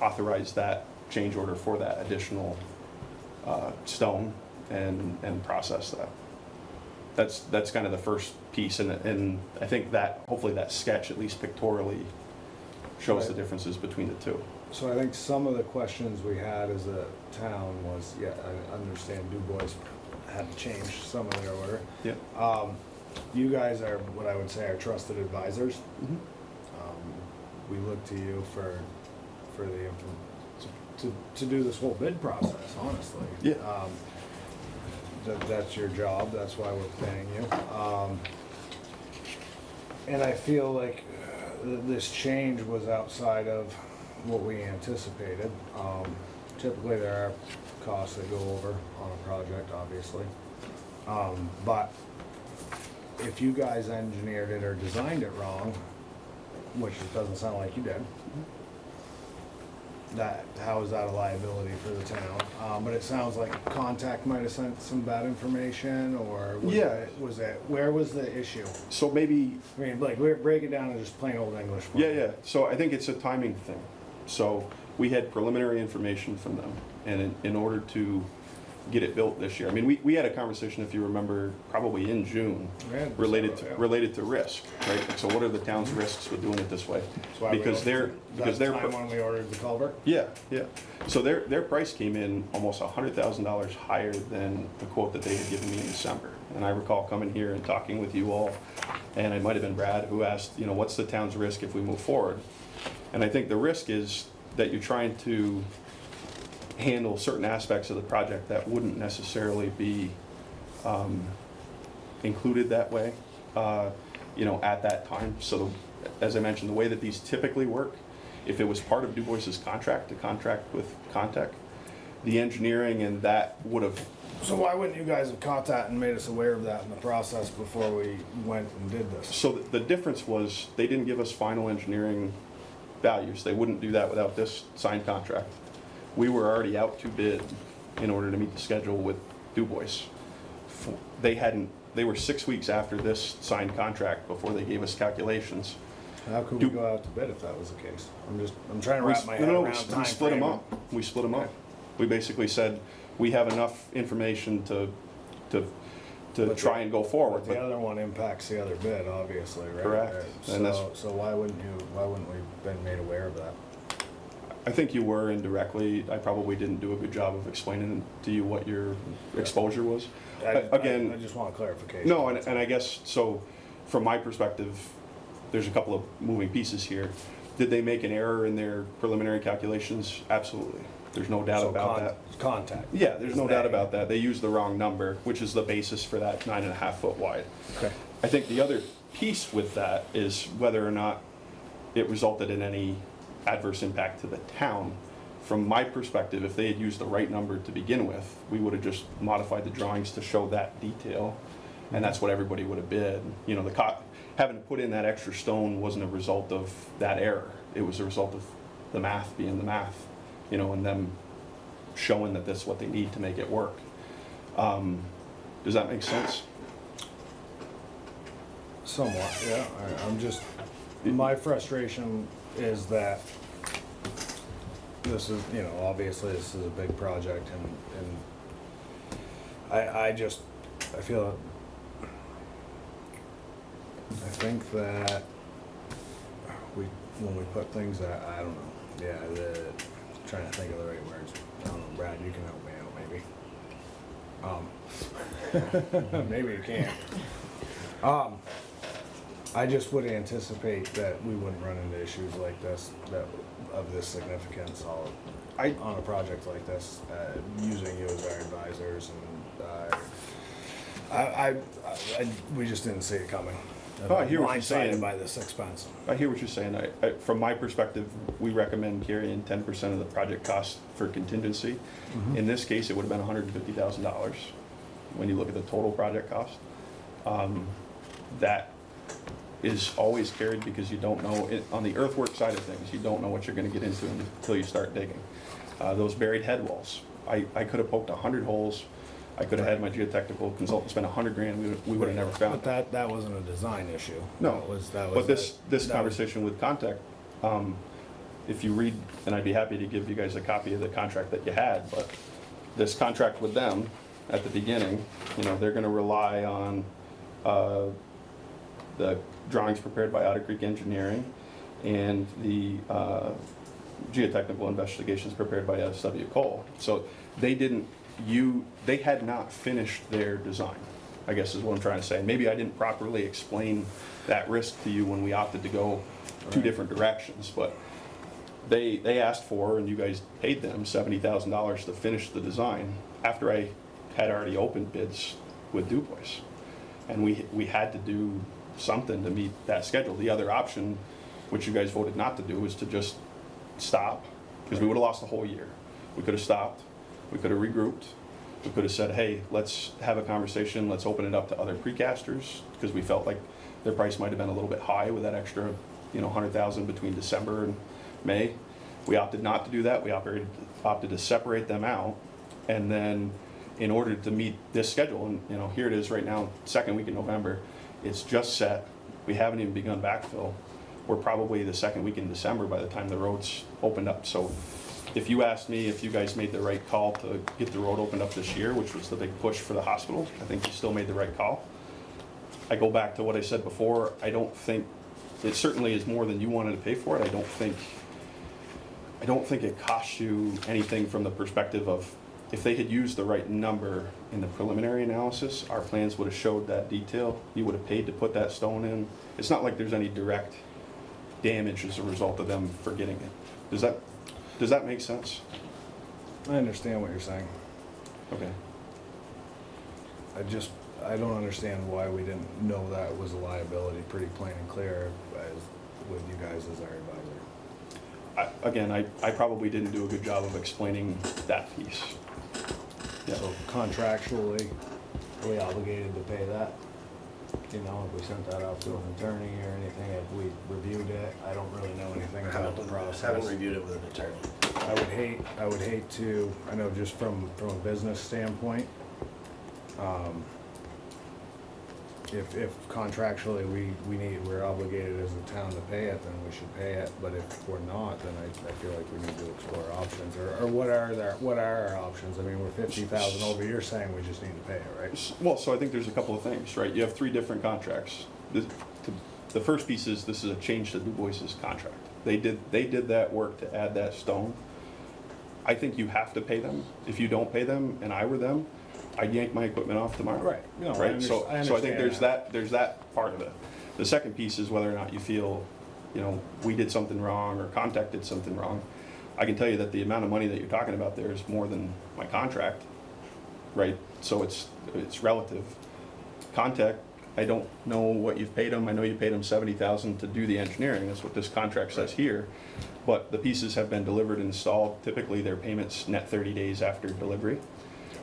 Speaker 3: authorize that change order for that additional uh, stone and, and process that. That's, that's kind of the first piece, and, and I think that, hopefully that sketch, at least pictorially, shows the
Speaker 1: Right.
Speaker 3: differences between the two.
Speaker 1: So I think some of the questions we had as a town was, yeah, I understand Du Bois had to change some of their order.
Speaker 3: Yeah.
Speaker 1: Um, you guys are what I would say are trusted advisors.
Speaker 3: Mhm.
Speaker 1: We look to you for, for the, inf- to, to, to do this whole bid process, honestly.
Speaker 3: Yeah.
Speaker 1: Um, that, that's your job, that's why we're paying you. Um, and I feel like uh, th- this change was outside of what we anticipated. Um, typically, there are costs that go over on a project, obviously. Um, but if you guys engineered it or designed it wrong, which it doesn't sound like you did, that, how is that a liability for the town? Um, but it sounds like Contech might have sent some bad information, or was
Speaker 3: Yeah.
Speaker 1: it, was it, where was the issue?
Speaker 3: So maybe
Speaker 1: I mean, like, we're- break it down to just plain old English. for
Speaker 3: Yeah,
Speaker 1: me.
Speaker 3: yeah, so I think it's a timing thing. So we had preliminary information from them, and in, in order to get it built this year, I mean, we, we had a conversation, if you remember, probably in June,
Speaker 1: We had
Speaker 3: related to, related to risk, right? So what are the town's risks with doing it this way?
Speaker 1: That's why we
Speaker 3: Because they're,
Speaker 1: That's
Speaker 3: because
Speaker 1: the
Speaker 3: they're.
Speaker 1: time when we ordered the culvert?
Speaker 3: Yeah, yeah. So their, their price came in almost a hundred thousand dollars higher than the quote that they had given me in December. And I recall coming here and talking with you all, and it might have been Brad who asked, you know, what's the town's risk if we move forward? And I think the risk is that you're trying to handle certain aspects of the project that wouldn't necessarily be, um, included that way, uh, you know, at that time. So, the- as I mentioned, the way that these typically work, if it was part of Du Bois's contract, to contract with Contech, the engineering and that would have,
Speaker 1: So why wouldn't you guys have caught that and made us aware of that in the process before we went and did this?
Speaker 3: so the the difference was, they didn't give us final engineering values. They wouldn't do that without this signed contract. We were already out to bid in order to meet the schedule with Du Bois. They hadn't, they were six weeks after this signed contract before they gave us calculations.
Speaker 1: How could we
Speaker 3: Do-
Speaker 1: go out to bid if that was the case? I'm just, I'm trying to
Speaker 3: We
Speaker 1: wrap
Speaker 3: s-
Speaker 1: my
Speaker 3: no,
Speaker 1: head
Speaker 3: no, we
Speaker 1: around
Speaker 3: s-
Speaker 1: time.
Speaker 3: We split them up. We split them up. We basically said, we have enough information to, to, to
Speaker 1: But
Speaker 3: try
Speaker 1: the-
Speaker 3: and go forward.
Speaker 1: But the
Speaker 3: But
Speaker 1: other one impacts the other bid, obviously, right?
Speaker 3: Correct.
Speaker 1: Right.
Speaker 3: And that's-
Speaker 1: So, so why wouldn't you, why wouldn't we have been made aware of that?
Speaker 3: I think you were indirectly, I probably didn't do a good job of explaining to you what your exposure was.
Speaker 1: I- uh, I-
Speaker 3: Again,
Speaker 1: I just want clarification.
Speaker 3: No, and, and I guess, so, from my perspective, there's a couple of moving pieces here. Did they make an error in their preliminary calculations? Absolutely. There's no doubt
Speaker 1: So
Speaker 3: about
Speaker 1: con-
Speaker 3: that.
Speaker 1: Contech.
Speaker 3: Yeah, there's no doubt about that. They used the wrong number, which is the basis for that nine and a half foot wide.
Speaker 1: Okay.
Speaker 3: I think the other piece with that is whether or not it resulted in any adverse impact to the town. From my perspective, if they had used the right number to begin with, we would have just modified the drawings to show that detail. And that's what everybody would have bid. You know, the co, having to put in that extra stone wasn't a result of that error. It was a result of the math being the math, you know, and them showing that that's what they need to make it work. Um, Does that make sense?
Speaker 1: Somewhat, yeah. I- I'm just, my frustration is that this is, you know, obviously this is a big project and, and I, I just, I feel, I think that we, when we put things that, I don't know, yeah, the, trying to think of the right words. I don't know, Brad, you can help me out maybe. Um, [LAUGHS] maybe you can't. Um, I just would anticipate that we wouldn't run into issues like this, that, of this significance on,
Speaker 3: I-
Speaker 1: on a project like this, uh, using you as our advisors and, uh, I, I, I, we just didn't see it coming.
Speaker 3: Oh, I hear what you're saying.
Speaker 1: by this expense.
Speaker 3: I hear what you're saying. I, I, from my perspective, we recommend carrying ten percent of the project cost for contingency. In this case, it would have been hundred and fifty thousand dollars when you look at the total project cost. Um, that is always carried because you don't know, it, on the earthwork side of things, you don't know what you're gonna get into until you start digging. Uh, those buried head walls, I, I could have poked a hundred holes, I could have had my geotechnical consultant spend a hundred grand, we would, we would have never found
Speaker 1: But that, that wasn't a design issue.
Speaker 3: no,
Speaker 1: That was, that was.
Speaker 3: but this, this
Speaker 1: that was-
Speaker 3: conversation with Contech, um, if you read, and I'd be happy to give you guys a copy of the contract that you had, but this contract with them, at the beginning, you know, they're gonna rely on, uh, the drawings prepared by Otter Creek Engineering and the, uh, geotechnical investigations prepared by SW Cole. So they didn't, you, they had not finished their design, I guess is what I'm trying to say. Maybe I didn't properly explain that risk to you when we opted to go two
Speaker 1: Right.
Speaker 3: different directions, but they, they asked for, and you guys paid them seventy thousand dollars to finish the design after I had already opened bids with Du Bois. And we, we had to do something to meet that schedule. The other option, which you guys voted not to do, was to just stop, because we would have lost a whole year. We could have stopped, we could have regrouped, we could have said, hey, let's have a conversation, let's open it up to other precasters, because we felt like their price might have been a little bit high with that extra, you know, hundred thousand between December and May. We opted not to do that, we operated, opted to separate them out, and then in order to meet this schedule, and, you know, here it is right now, second week in November, it's just set, we haven't even begun backfill. We're probably the second week in December by the time the roads opened up, so if you asked me if you guys made the right call to get the road opened up this year, which was the big push for the hospital, I think you still made the right call. I go back to what I said before, I don't think, it certainly is more than you wanted to pay for it, I don't think, I don't think it costs you anything from the perspective of, if they had used the right number in the preliminary analysis, our plans would have showed that detail, you would have paid to put that stone in. It's not like there's any direct damage as a result of them forgetting it. Does that, does that make sense?
Speaker 1: I understand what you're saying.
Speaker 3: Okay.
Speaker 1: I just, I don't understand why we didn't know that was a liability pretty plain and clear as, with you guys as our advisor.
Speaker 3: I, again, I, I probably didn't do a good job of explaining that piece. Yeah.
Speaker 1: So contractually, are we obligated to pay that? You know, if we sent that out to an attorney or anything, if we reviewed it, I don't really know anything about the process.
Speaker 2: haven't reviewed it with an attorney.
Speaker 1: I would hate, I would hate to, I know just from, from a business standpoint, um, if, if contractually we, we need, we're obligated as a town to pay it, then we should pay it, but if we're not, then I, I feel like we need to explore options, or, or what are there, what are our options? I mean, we're fifty thousand over, you're saying we just need to pay it, right?
Speaker 3: Well, so I think there's a couple of things, right? You have three different contracts. The, to- the first piece is, this is a change to Du Bois's contract. They did, they did that work to add that stone. I think you have to pay them. If you don't pay them, and I were them, I'd yank my equipment off tomorrow.
Speaker 1: Right. No, I
Speaker 3: Right, so,
Speaker 1: I
Speaker 3: so I think
Speaker 1: understand
Speaker 3: there's
Speaker 1: that.
Speaker 3: that, there's that part of it. The second piece is whether or not you feel, you know, we did something wrong or contacted something wrong. I can tell you that the amount of money that you're talking about there is more than my contract, right? So it's, it's relative. Contech, I don't know what you've paid them, I know you paid them seventy thousand to do the engineering, that's what this contract says here. But the pieces have been delivered and installed, typically their payments net thirty days after delivery.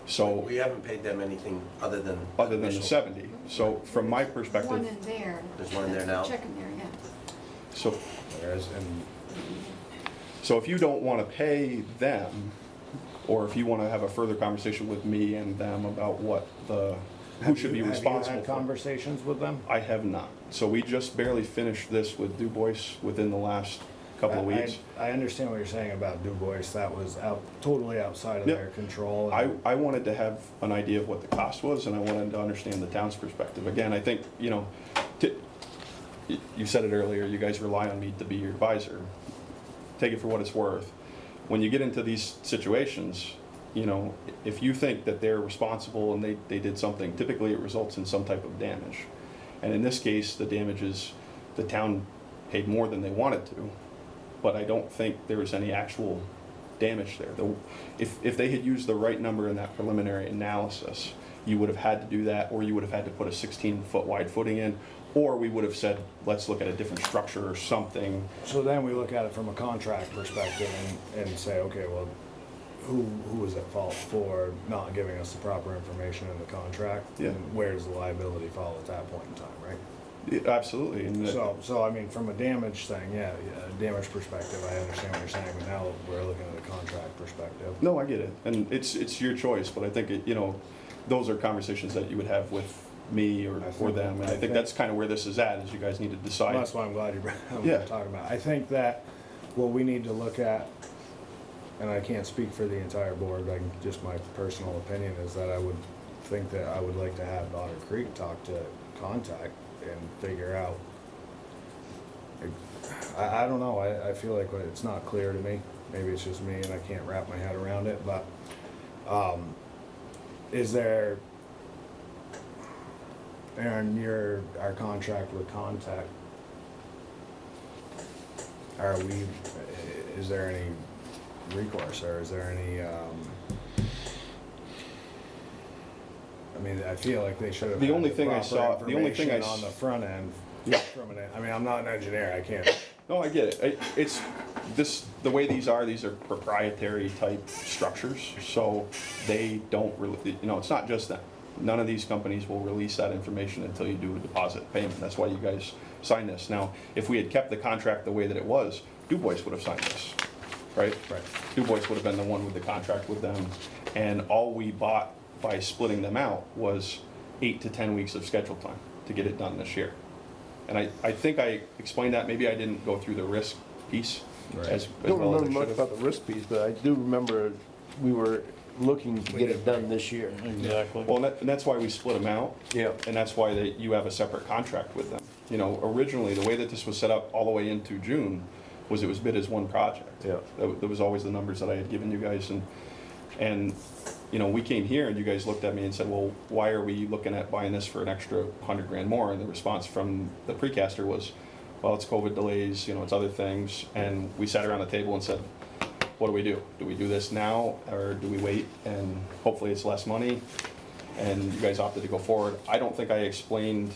Speaker 3: So,
Speaker 2: We haven't paid them anything other than.
Speaker 3: other than the
Speaker 2: initial-
Speaker 3: seventy, so from my
Speaker 12: One
Speaker 3: perspective,
Speaker 12: in there.
Speaker 2: There's one in there now?
Speaker 12: Check in there, yeah.
Speaker 3: so,
Speaker 1: There's, and
Speaker 3: so if you don't wanna pay them, or if you wanna have a further conversation with me and them about what the, who
Speaker 1: have
Speaker 3: should
Speaker 1: you-
Speaker 3: be
Speaker 1: have you
Speaker 3: responsible
Speaker 1: had
Speaker 3: for.
Speaker 1: conversations with them?
Speaker 3: I have not. So we just barely finished this with Du Bois within the last couple of
Speaker 1: I- I-
Speaker 3: weeks.
Speaker 1: I understand what you're saying about Du Bois, that was out, totally outside of
Speaker 3: Yep.
Speaker 1: their control.
Speaker 3: I, I wanted to have an idea of what the cost was, and I wanted to understand the town's perspective. Again, I think, you know, you said it earlier, you guys rely on me to be your advisor. Take it for what it's worth. When you get into these situations, you know, if you think that they're responsible and they, they did something, typically it results in some type of damage. And in this case, the damage is, the town paid more than they wanted to, but I don't think there was any actual damage there. The- If, if they had used the right number in that preliminary analysis, you would have had to do that, or you would have had to put a sixteen foot wide footing in, or we would have said, let's look at a different structure or something.
Speaker 1: So then we look at it from a contract perspective and, and say, okay, well, who, who was at fault for not giving us the proper information in the contract?
Speaker 3: Yeah.
Speaker 1: And where does the liability fall at that point in time?
Speaker 3: Yeah, Absolutely, and that-
Speaker 1: So, so I mean, from a damage thing, yeah, yeah, damage perspective, I understand what you're saying, but now we're looking at a contract perspective.
Speaker 3: no, I get it, and it's, it's your choice, but I think, it you know, those are conversations that you would have with me or,
Speaker 1: I
Speaker 3: or
Speaker 1: think-
Speaker 3: them, and
Speaker 1: I
Speaker 3: I think
Speaker 1: think-
Speaker 3: that's kind of where this is at, is you guys need to decide.
Speaker 1: That's why I'm glad you brought [LAUGHS] up what
Speaker 3: Yeah.
Speaker 1: Talking about. I think that what we need to look at, and I can't speak for the entire board, like, just my personal opinion is that I would think that I would like to have Otter Creek talk to Contech and figure out. I, I don't know, I, I feel like it's not clear to me. Maybe it's just me and I can't wrap my head around it, but, um, is there, Aaron, your, our contract with Contech, are we, is there any recourse or is there any, um, I mean, I feel like they should have.
Speaker 3: The
Speaker 1: had
Speaker 3: only thing I
Speaker 1: proper
Speaker 3: saw- the only thing I
Speaker 1: information
Speaker 3: s-
Speaker 1: On the front end.
Speaker 3: Yeah.
Speaker 1: From an, I mean, I'm not an engineer, I can't,
Speaker 3: No, I get it. It's, this, the way these are, these are proprietary type structures, so they don't really, you know, it's not just that. None of these companies will release that information until you do a deposit payment. That's why you guys signed this. Now, if we had kept the contract the way that it was, Du Bois would have signed this. right?
Speaker 1: Right.
Speaker 3: Du Bois would have been the one with the contract with them, and all we bought by splitting them out was eight to ten weeks of schedule time to get it done this year. And I, I think I explained that, maybe I didn't go through the risk piece
Speaker 1: Right.
Speaker 3: as,
Speaker 7: I don't
Speaker 3: well as I
Speaker 7: remember much
Speaker 3: should
Speaker 7: about the risk piece, but I do remember we were looking to get it done this year.
Speaker 5: Exactly.
Speaker 3: Well, and that, and that's why we split them out,
Speaker 7: Yeah.
Speaker 3: and that's why they, you have a separate contract with them. You know, originally, the way that this was set up all the way into June was it was bid as one project.
Speaker 7: Yeah.
Speaker 3: That, wa- that was always the numbers that I had given you guys, and, and, you know, we came here and you guys looked at me and said, well, why are we looking at buying this for an extra hundred grand more? And the response from the precaster was, well, it's COVID delays, you know, it's other things, and we sat around the table and said, what do we do? Do we do this now, or do we wait, and hopefully it's less money? And you guys opted to go forward. I don't think I explained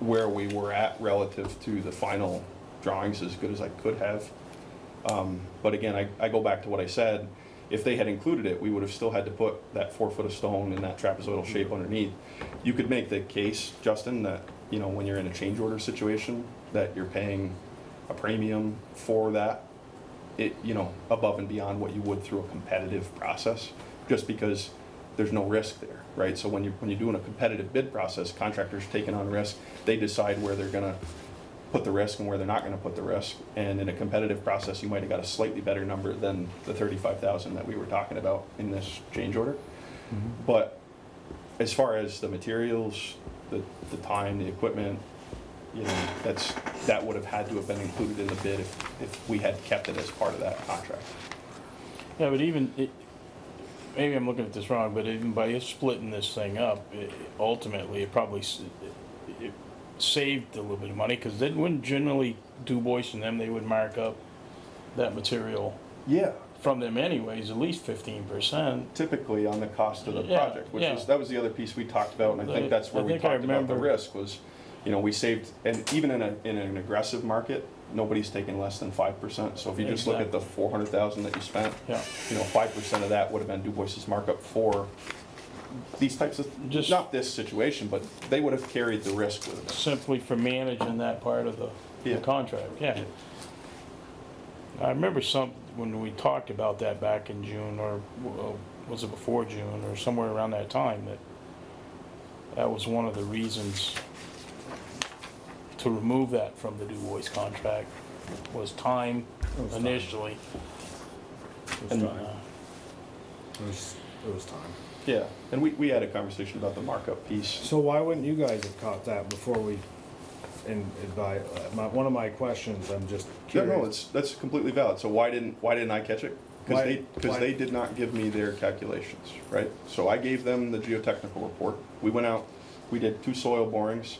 Speaker 3: where we were at relative to the final drawings as good as I could have. Um, But again, I, I go back to what I said, if they had included it, we would have still had to put that four foot of stone in that trapezoidal mm-hmm. shape underneath. You could make the case, Justin, that, you know, when you're in a change order situation, that you're paying a premium for that, it, you know, above and beyond what you would through a competitive process, just because there's no risk there, right? So when you, when you're doing a competitive bid process, contractors taking on risk, they decide where they're gonna put the risk and where they're not gonna put the risk. And in a competitive process, you might have got a slightly better number than the thirty-five thousand that we were talking about in this change order. Mm-hmm. But as far as the materials, the, the time, the equipment, you know, that's, that would have had to have been included in the bid if, if we had kept it as part of that contract.
Speaker 5: Yeah, but even, it, maybe I'm looking at this wrong, but even by splitting this thing up, it- ultimately, it probably, it- it saved a little bit of money, cause they wouldn't generally, Du Bois and them, they would mark up that material
Speaker 3: Yeah.
Speaker 5: from them anyways, at least fifteen percent.
Speaker 3: typically on the cost of the
Speaker 5: Yeah,
Speaker 3: project, which
Speaker 5: yeah.
Speaker 3: was, that was the other piece we talked about, and I think that's where
Speaker 5: I
Speaker 3: we talked about the risk was, you know, we saved, and even in a, in an aggressive market, nobody's taking less than five percent, so if you just look at the
Speaker 5: Exactly.
Speaker 3: four hundred thousand that you spent,
Speaker 5: Yeah.
Speaker 3: you know, five percent of that would have been Du Bois's markup for these types of,
Speaker 5: Just-
Speaker 3: not this situation, but they would have carried the risk with them.
Speaker 5: simply for managing that part of the, the contract, yeah. I remember some, when we talked about that back in June, or uh, was it before June, or somewhere around that time, that that was one of the reasons to remove that from the Du Bois contract, was time
Speaker 1: was time.
Speaker 5: initially.
Speaker 1: It was
Speaker 3: And-
Speaker 1: time. It was, it was time.
Speaker 3: Yeah, and we, we had a conversation about the markup piece.
Speaker 1: So why wouldn't you guys have caught that before we, and, by, my, one of my questions, I'm just
Speaker 3: No,
Speaker 1: curious.
Speaker 3: no, it's, that's completely valid. So why didn't, why didn't I catch it? Because
Speaker 1: Why-
Speaker 3: they, because
Speaker 1: why-
Speaker 3: they did not give me their calculations, right? So I gave them the geotechnical report. We went out, we did two soil borings.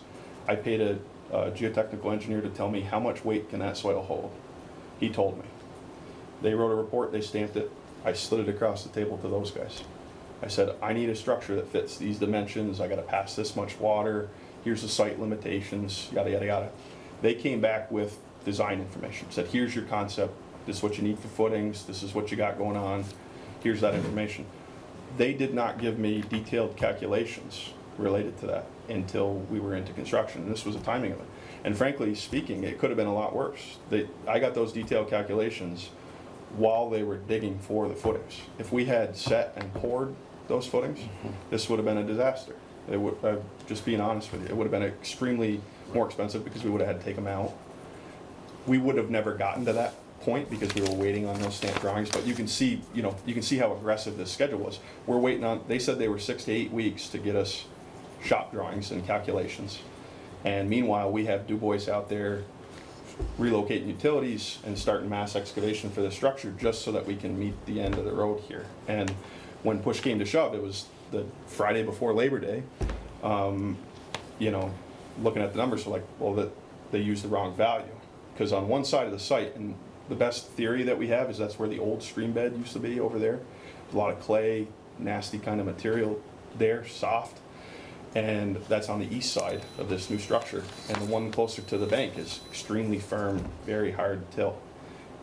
Speaker 3: I paid a, a geotechnical engineer to tell me how much weight can that soil hold. He told me. They wrote a report, they stamped it. I slid it across the table to those guys. I said, I need a structure that fits these dimensions. I gotta pass this much water. Here's the site limitations, yada, yada, yada. They came back with design information, said, here's your concept. This is what you need for footings. This is what you got going on. Here's that information. They did not give me detailed calculations related to that until we were into construction. And this was the timing of it. And frankly speaking, it could have been a lot worse. They, I got those detailed calculations while they were digging for the footings. If we had set and poured those footings, this would have been a disaster. It would, uh, just being honest with you, it would have been extremely more expensive because we would have had to take them out. We would have never gotten to that point because we were waiting on those stamp drawings, but you can see, you know, you can see how aggressive this schedule was. We're waiting on, they said they were six to eight weeks to get us shop drawings and calculations. And meanwhile, we have Du Bois out there relocating utilities and starting mass excavation for the structure just so that we can meet the end of the road here. And when push came to shove, it was the Friday before Labor Day. Um, you know, looking at the numbers, so like, well, that they used the wrong value. Because on one side of the site, and the best theory that we have is that's where the old stream bed used to be over there. A lot of clay, nasty kind of material there, soft and that's on the east side of this new structure. And the one closer to the bank is extremely firm, very hard till.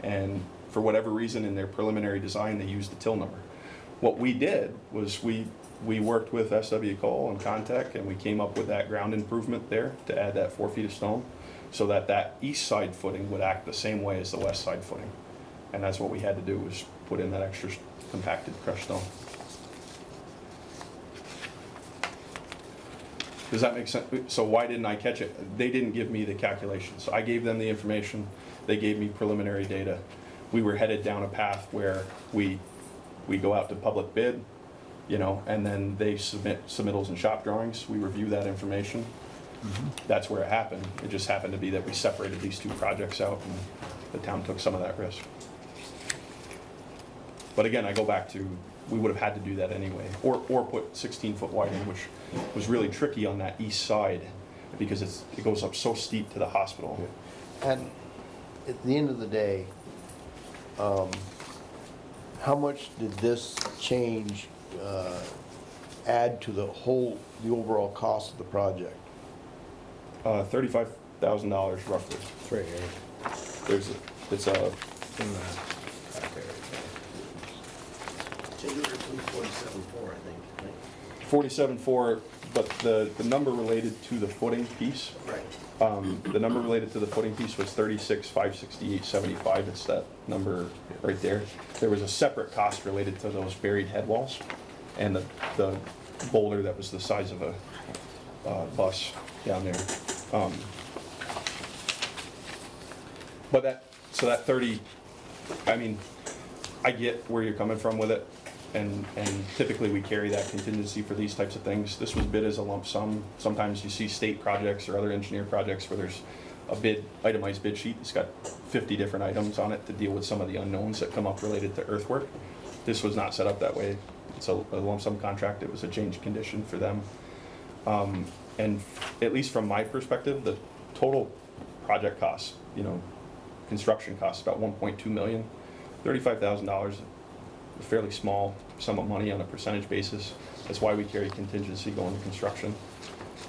Speaker 3: And for whatever reason, in their preliminary design, they used the till number. What we did was we, we worked with SW Cole and Contech, and we came up with that ground improvement there to add that four feet of stone. so that that east side footing would act the same way as the west side footing. And that's what we had to do, was put in that extra compacted crushed stone. Does that make sense? So why didn't I catch it? They didn't give me the calculations. I gave them the information, they gave me preliminary data. We were headed down a path where we, we go out to public bid, you know, and then they submit submittals and shop drawings. We review that information. That's where it happened. It just happened to be that we separated these two projects out and the town took some of that risk. But again, I go back to, we would have had to do that anyway, or, or put sixteen foot wide in, which was really tricky on that east side because it's, it goes up so steep to the hospital.
Speaker 7: And at the end of the day, um, how much did this change, uh, add to the whole, the overall cost of the project?
Speaker 3: Uh, thirty-five thousand dollars roughly.
Speaker 1: It's right here,
Speaker 3: There's, it's a,
Speaker 1: in the back.
Speaker 2: Change order two forty-seven four, I think, right?
Speaker 3: forty-seven four, but the, the number related to the footing piece,
Speaker 2: Right.
Speaker 3: um, the number related to the footing piece was thirty-six, five sixty-eight, seventy-five, it's that number right there. There was a separate cost related to those buried head walls and the, the boulder that was the size of a, uh, bus down there. Um, But that, so that thirty, I mean, I get where you're coming from with it, and, and typically we carry that contingency for these types of things. This was bid as a lump sum. Sometimes you see state projects or other engineer projects where there's a bid, itemized bid sheet, it's got fifty different items on it to deal with some of the unknowns that come up related to earthwork. This was not set up that way. It's a a lump sum contract, it was a change condition for them. Um, and at least from my perspective, the total project cost, you know, construction costs about one point two million. Thirty-five thousand dollars, a fairly small sum of money on a percentage basis. That's why we carry contingency going to construction.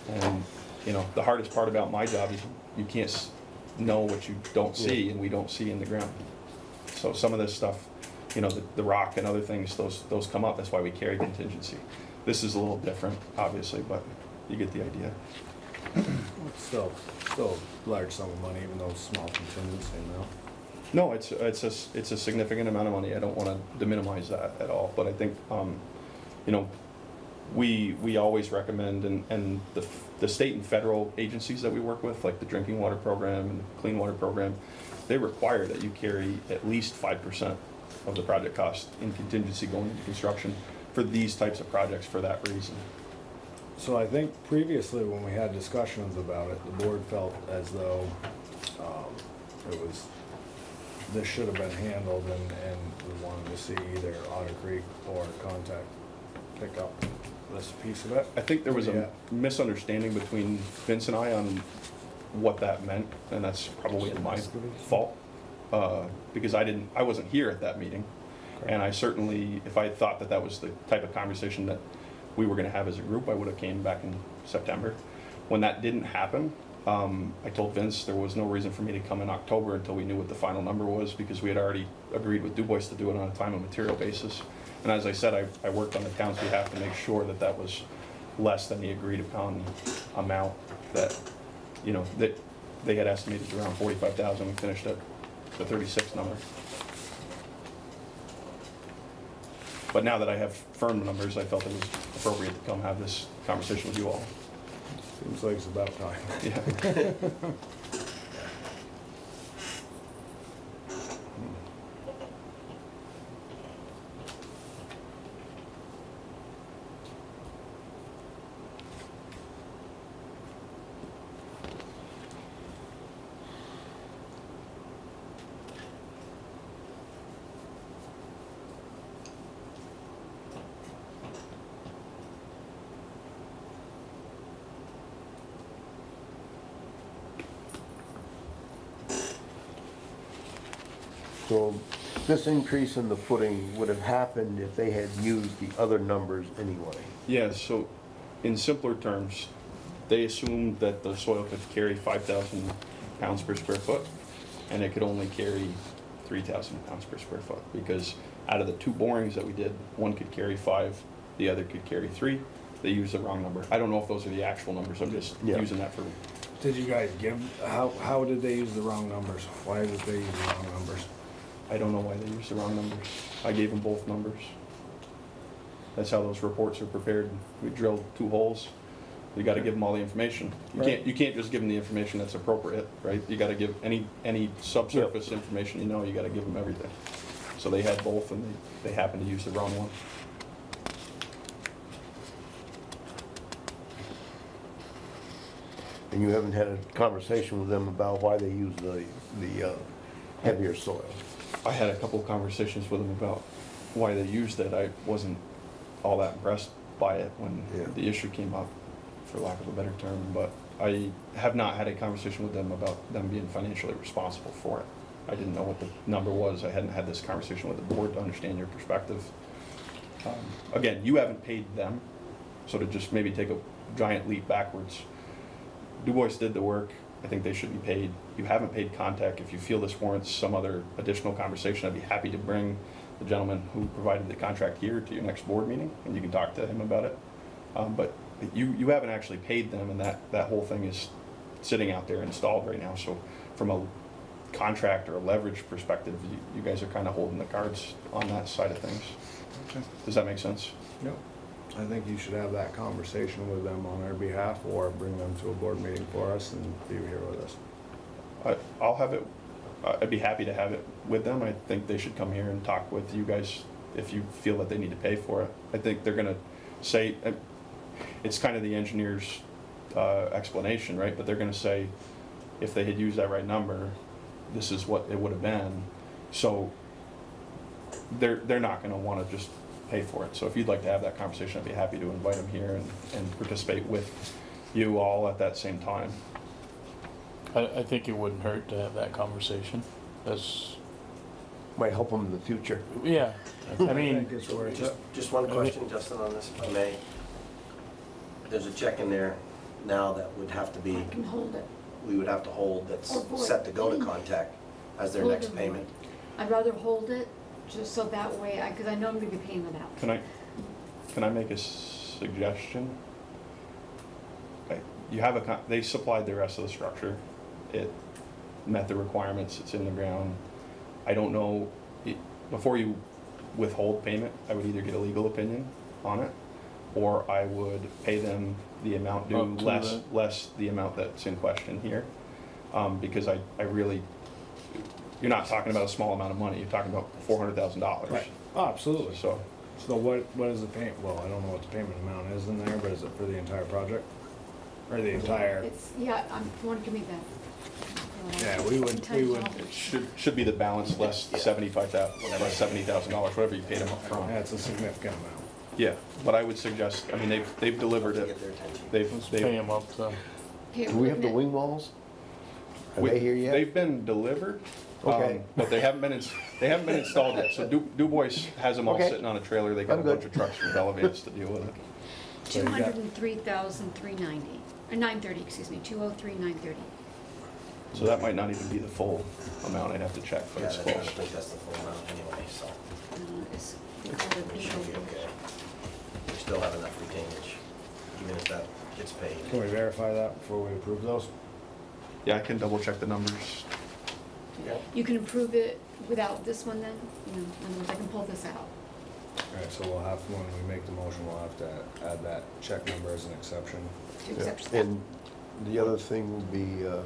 Speaker 3: And, you know, the hardest part about my job is you can't know what you don't see and we don't see in the ground. So some of this stuff, you know, the, the rock and other things, those, those come up, that's why we carry contingency. This is a little different, obviously, but you get the idea.
Speaker 1: Still, still a large sum of money, even though it's small contingency now.
Speaker 3: No, it's, it's a, it's a significant amount of money. I don't want to minimize that at all, but I think, um, you know, we, we always recommend, and, and the, the state and federal agencies that we work with, like the drinking water program and the clean water program, they require that you carry at least five percent of the project cost in contingency going into construction for these types of projects for that reason.
Speaker 1: So I think previously when we had discussions about it, the board felt as though, um, it was, this should have been handled and, and we wanted to see either Otter Creek or Contech pick up this piece of it.
Speaker 3: I think there was
Speaker 1: Yeah.
Speaker 3: a misunderstanding between Vince and I on what that meant, and that's probably my fault. Uh, because I didn't, I wasn't here at that meeting. And I certainly, if I thought that that was the type of conversation that we were gonna have as a group, I would have came back in September. When that didn't happen, um, I told Vince there was no reason for me to come in October until we knew what the final number was, because we had already agreed with Du Bois to do it on a time and material basis. And as I said, I, I worked on the town's behalf to make sure that that was less than the agreed upon amount that, you know, that they had estimated around forty-five thousand, we finished at the thirty-six number. But now that I have firm numbers, I felt it was appropriate to come have this conversation with you all.
Speaker 1: Seems like it's about time.
Speaker 3: Yeah. [LAUGHS]
Speaker 7: So this increase in the footing would have happened if they had used the other numbers anyway.
Speaker 3: Yeah, so in simpler terms, they assumed that the soil could carry five thousand pounds per square foot, and it could only carry three thousand pounds per square foot, because out of the two borings that we did, one could carry five, the other could carry three. They used the wrong number. I don't know if those are the actual numbers, I'm just
Speaker 7: Yeah.
Speaker 3: using that for
Speaker 1: Did you guys give, how, how did they use the wrong numbers? Why did they use the wrong numbers?
Speaker 3: I don't know why they used the wrong numbers. I gave them both numbers. That's how those reports are prepared. We drilled two holes. You gotta give them all the information. You
Speaker 1: Right.
Speaker 3: can't, you can't just give them the information that's appropriate, right? You gotta give any, any subsurface information you know, you gotta give them everything. So they had both and they, they happened to use the wrong one.
Speaker 7: And you haven't had a conversation with them about why they use the, the uh, heavier soil?
Speaker 3: I had a couple of conversations with them about why they used it. I wasn't all that impressed by it when
Speaker 7: Yeah.
Speaker 3: the issue came up, for lack of a better term, but I have not had a conversation with them about them being financially responsible for it. I didn't know what the number was. I hadn't had this conversation with the board to understand your perspective. Um, Again, you haven't paid them, so to just maybe take a giant leap backwards. Du Bois did the work, I think they should be paid. You haven't paid Contech, if you feel this warrants some other additional conversation, I'd be happy to bring the gentleman who provided the contract here to your next board meeting, and you can talk to him about it. Um, but you, you haven't actually paid them, and that, that whole thing is sitting out there installed right now, so from a contract or a leverage perspective, you, you guys are kinda holding the cards on that side of things. Okay. Does that make sense?
Speaker 1: Yep. I think you should have that conversation with them on their behalf or bring them to a board meeting for us and be here with us.
Speaker 3: I, I'll have it, I'd be happy to have it with them. I think they should come here and talk with you guys if you feel that they need to pay for it. I think they're gonna say, uh, it's kind of the engineer's, uh, explanation, right? But they're gonna say, if they had used that right number, this is what it would have been. So they're, they're not gonna wanna just pay for it. So if you'd like to have that conversation, I'd be happy to invite them here and, and participate with you all at that same time.
Speaker 5: I, I think it wouldn't hurt to have that conversation. That's,
Speaker 7: Might help them in the future.
Speaker 5: yeah, I mean,
Speaker 1: think it's
Speaker 2: Just,
Speaker 1: it.
Speaker 2: just one question, Justin, on this, if I may. There's a check in there now that would have to be,
Speaker 12: I can hold it.
Speaker 2: we would have to hold that's
Speaker 12: Or void.
Speaker 2: set to go to Contech as their
Speaker 12: Hold
Speaker 2: next
Speaker 12: and
Speaker 2: payment.
Speaker 12: I'd rather hold it, just so that way, I, cause I know I'm gonna be paying it out.
Speaker 3: Can I, can I make a suggestion? Okay, You have a, con- they supplied the rest of the structure. It met the requirements, it's in the ground. I don't know, i- before you withhold payment, I would either get a legal opinion on it, or I would pay them the amount due
Speaker 5: Up to
Speaker 3: less,
Speaker 5: the-
Speaker 3: less the amount that's in question here. Um, because I, I really, you're not talking about a small amount of money, you're talking about four hundred thousand dollars.
Speaker 1: Right. Oh, absolutely.
Speaker 3: So,
Speaker 1: So what, what is the payment, well, I don't know what the payment amount is in there, but is it for the entire project? Or the entire,
Speaker 12: It's, yeah, I'm, if you wanna give me that.
Speaker 1: Yeah, we would- we would-
Speaker 3: It should, should be the balance less seventy-five thousand, less seventy thousand dollars, whatever you paid them up front.
Speaker 1: that's a significant amount.
Speaker 3: Yeah, but I would suggest, I mean, they've, they've delivered it,
Speaker 2: get their attention.
Speaker 3: they've,
Speaker 5: let's pay
Speaker 3: they've.
Speaker 5: him up to,
Speaker 12: Here,
Speaker 7: Do we have the wing walls? Are
Speaker 3: we-
Speaker 7: they here yet?
Speaker 3: They've been delivered, um, but they haven't been, ins- they haven't been installed yet, so Du, Du Bois has them all
Speaker 7: Okay.
Speaker 3: sitting on a trailer, they got a
Speaker 7: I'm good.
Speaker 3: bunch of trucks from Bellavance to deal with it.
Speaker 1: So
Speaker 12: Two
Speaker 1: you got-
Speaker 12: hundred and three thousand, three ninety, or nine thirty, excuse me, two oh three, nine thirty.
Speaker 3: So that might not even be the full amount, I'd have to check, but
Speaker 2: Yeah,
Speaker 3: it's
Speaker 2: I don't
Speaker 3: close.
Speaker 2: think that's the full amount anyway, so
Speaker 12: Uh, it's, they call
Speaker 2: we should be okay. We still have enough retainage, even if that gets paid.
Speaker 1: Can we verify that before we approve those?
Speaker 3: Yeah, I can double check the numbers.
Speaker 12: You can approve it without this one then, you know, in other words, I can pull this out.
Speaker 1: Alright, so we'll have, when we make the motion, we'll have to add that check number as an exception.
Speaker 12: to
Speaker 7: Yeah.
Speaker 12: accept that.
Speaker 7: And the other thing would be, uh,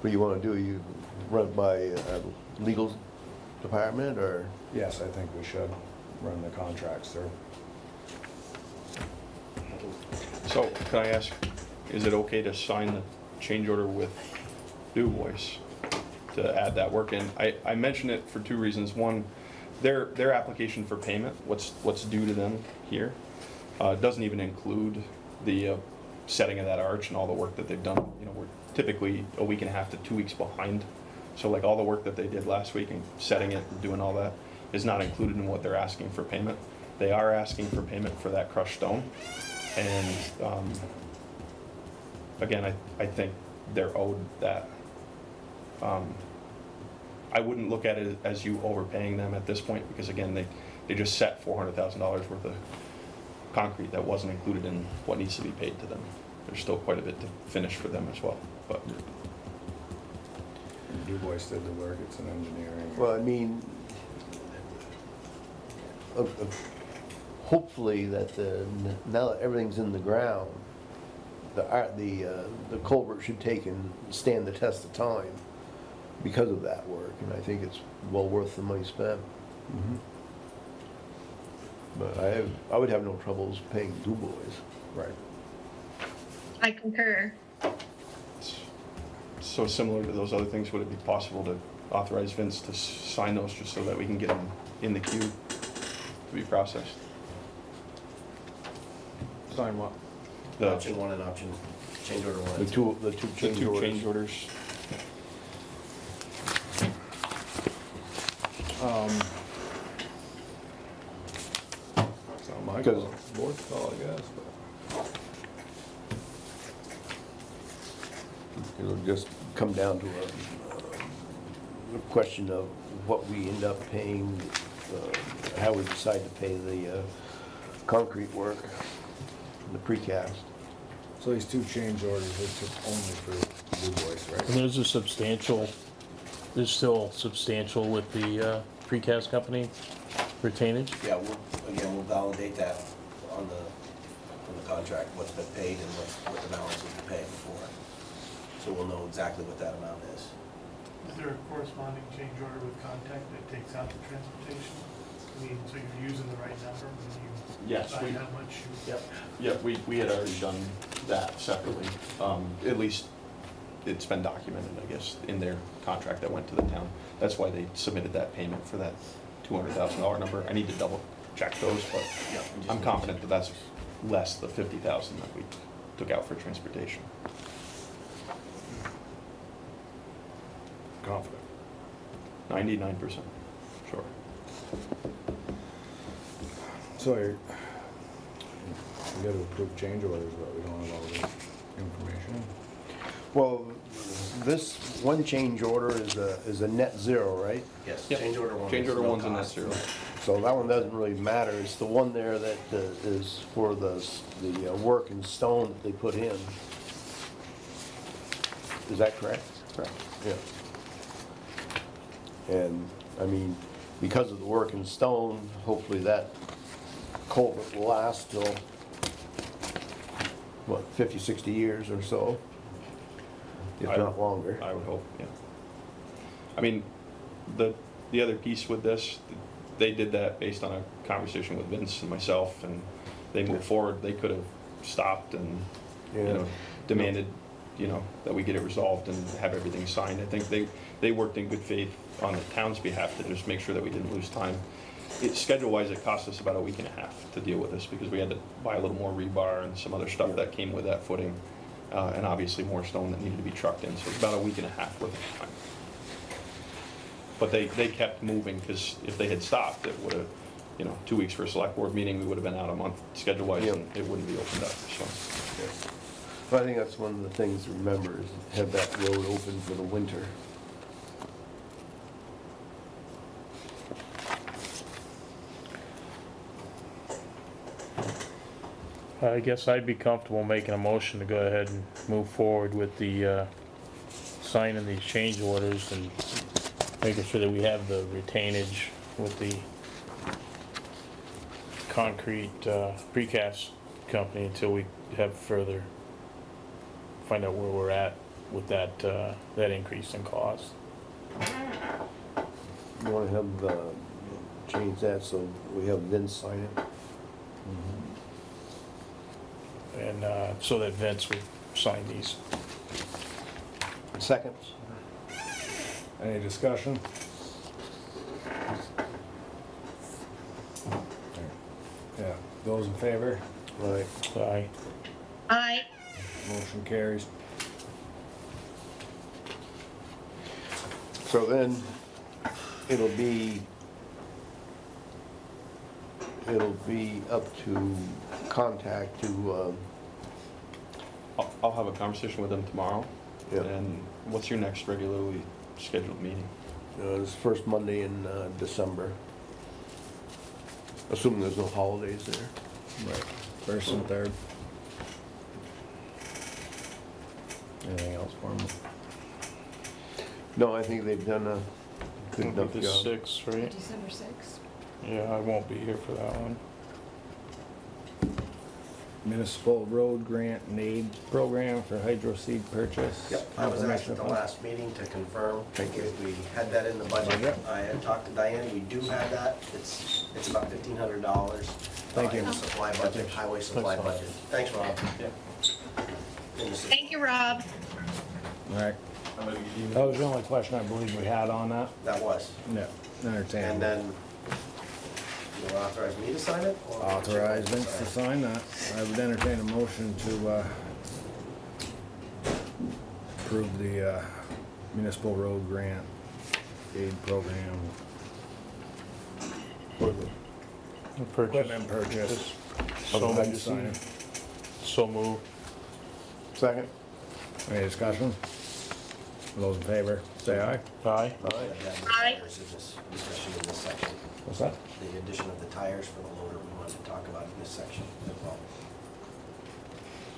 Speaker 7: what you wanna do, you run it by uh, legal department, or?
Speaker 1: Yes, I think we should run the contracts through.
Speaker 3: So, can I ask, is it okay to sign the change order with Du Bois to add that work in? I, I mention it for two reasons. One, their, their application for payment, what's, what's due to them here, uh, doesn't even include the, uh, setting of that arch and all the work that they've done. You know, we're typically a week and a half to two weeks behind. So like all the work that they did last week and setting it and doing all that is not included in what they're asking for payment. They are asking for payment for that crushed stone. And, um, again, I, I think they're owed that. Um, I wouldn't look at it as you overpaying them at this point, because again, they, they just set four hundred thousand dollars worth of concrete that wasn't included in what needs to be paid to them. there's still quite a bit to finish for them as well, but.
Speaker 1: Du Bois did the work, it's an engineering.
Speaker 7: Well, I mean, uh, uh, hopefully that the, now that everything's in the ground, the, ar- the, uh, the culvert should take and stand the test of time because of that work, and I think it's well worth the money spent.
Speaker 1: Mhm.
Speaker 7: But I have, I would have no troubles paying Du Bois.
Speaker 1: Right.
Speaker 10: I concur.
Speaker 3: So similar to those other things, would it be possible to authorize Vince to sign those just so that we can get them in the queue to be processed?
Speaker 1: Sign what?
Speaker 3: The,
Speaker 2: Option one and option, change order one.
Speaker 7: The two, the two
Speaker 3: the two
Speaker 7: orders.
Speaker 3: change orders.
Speaker 1: Um. It's not my
Speaker 7: Because-
Speaker 1: call, board's call, I guess, but.
Speaker 7: It'll just come down to a, a question of what we end up paying, uh, how we decide to pay the, uh, concrete work, the precast.
Speaker 1: So these two change orders are just only for Du Bois,
Speaker 5: And
Speaker 1: right?
Speaker 5: there's a substantial, there's still substantial with the uh, precast company retainage.
Speaker 2: Yeah, we'll, again, we'll validate that on the, on the contract, what's been paid and what's, what the balance will be paid before. So we'll know exactly what that amount is.
Speaker 13: Is there a corresponding change order with Contec that takes out the transportation? I mean, so you're using the right number when you
Speaker 3: Yes, we-
Speaker 13: decide how much you.
Speaker 3: Yep. Yeah, we, we had already done that separately. Um, At least it's been documented, I guess, in their contract that went to the town. That's why they submitted that payment for that two hundred thousand dollar number. I need to double check those, but
Speaker 2: Yeah,
Speaker 3: I'm confident that that's less the fifty thousand that we took out for transportation.
Speaker 1: Confident.
Speaker 3: Ninety-nine percent, sure.
Speaker 1: So you're, gotta approve change orders, but we don't have all the information.
Speaker 7: Well, this one change order is a, is a net zero, right?
Speaker 2: Yes,
Speaker 3: Yep.
Speaker 2: change order one.
Speaker 3: Change order
Speaker 2: no
Speaker 3: one's a net zero.
Speaker 7: So that one doesn't really matter, it's the one there that uh, is for the, s- the uh, work in stone that they put in. Is that correct? Correct. Yeah. And, I mean, because of the work in stone, hopefully that culvert will last till, what, 50, 60 years or so? If
Speaker 3: I-
Speaker 7: not longer.
Speaker 3: I would hope, yeah. I mean, the, the other piece with this, they did that based on a conversation with Vince and myself, and they moved forward, they could have stopped and, you
Speaker 7: Yeah.
Speaker 3: know, demanded, you know, that we get it resolved and have everything signed. I think they, they worked in good faith on the town's behalf to just make sure that we didn't lose time. It, schedule-wise, it cost us about a week and a half to deal with this, because we had to buy a little more rebar and some other stuff that came with that footing, uh, and obviously more stone that needed to be trucked in, so it's about a week and a half worth of time. But they, they kept moving, because if they had stopped, it would have, you know, two weeks for a select board meeting, we would have been out a month schedule-wise,
Speaker 7: Yeah.
Speaker 3: and it wouldn't be opened up, so.
Speaker 7: But I think that's one of the things to remember, is have that road open for the winter.
Speaker 5: I guess I'd be comfortable making a motion to go ahead and move forward with the, uh, signing these change orders and making sure that we have the retainage with the concrete, uh, precast company until we have further, find out where we're at with that, uh, that increase in cost.
Speaker 7: You wanna have, change that so we have Vince sign it?
Speaker 5: And, uh, so that Vince would sign these.
Speaker 7: Seconds?
Speaker 1: Any discussion? Yeah, those in favor,
Speaker 7: Right.
Speaker 5: Aye.
Speaker 10: Aye.
Speaker 1: motion carries.
Speaker 7: So then, it'll be, it'll be up to Contec to, um,
Speaker 3: I'll, I'll have a conversation with them tomorrow.
Speaker 7: Yeah.
Speaker 3: And what's your next regularly scheduled meeting?
Speaker 7: uh, this first Monday in, uh, December. Assuming there's no holidays there.
Speaker 1: Right. First and third. Anything else for them?
Speaker 7: No, I think they've done a good
Speaker 5: It'll
Speaker 7: enough job.
Speaker 5: sixth, right?
Speaker 12: December sixth.
Speaker 5: Yeah, I won't be here for that one.
Speaker 1: Municipal Road Grant and Aid Program for hydro seed purchase.
Speaker 2: Yep, I was asked at the last meeting to confirm
Speaker 1: Thank you.
Speaker 2: if we had that in the budget.
Speaker 1: Budget.
Speaker 2: I had talked to Diane, we do have that, it's, it's about fifteen hundred dollars.
Speaker 1: Thank you.
Speaker 2: Uh, in the supply budget, highway supply
Speaker 5: Thanks, Rob.
Speaker 2: budget. Thanks, Rob.
Speaker 3: Yeah.
Speaker 2: In the system.
Speaker 10: Thank you, Rob.
Speaker 1: All right. That was the only question I believe we had on that.
Speaker 2: That was.
Speaker 1: Yeah, entertained.
Speaker 2: And then, you authorize me to sign it? or-
Speaker 1: Authorize Vince to sign that. I would entertain a motion to, uh, approve the, uh, municipal road grant aid program.
Speaker 5: For the the purchase.
Speaker 1: Equipment purchase.
Speaker 5: So
Speaker 1: Go ahead and
Speaker 5: moved.
Speaker 1: sign it.
Speaker 5: So moved.
Speaker 7: Second?
Speaker 1: Any discussion? Those in favor, say aye.
Speaker 5: Aye.
Speaker 2: Yeah, that
Speaker 10: Aye.
Speaker 2: was this Discussion in this section.
Speaker 1: What's that?
Speaker 2: The addition of the tires for the loader, we wanted to talk about in this section as well,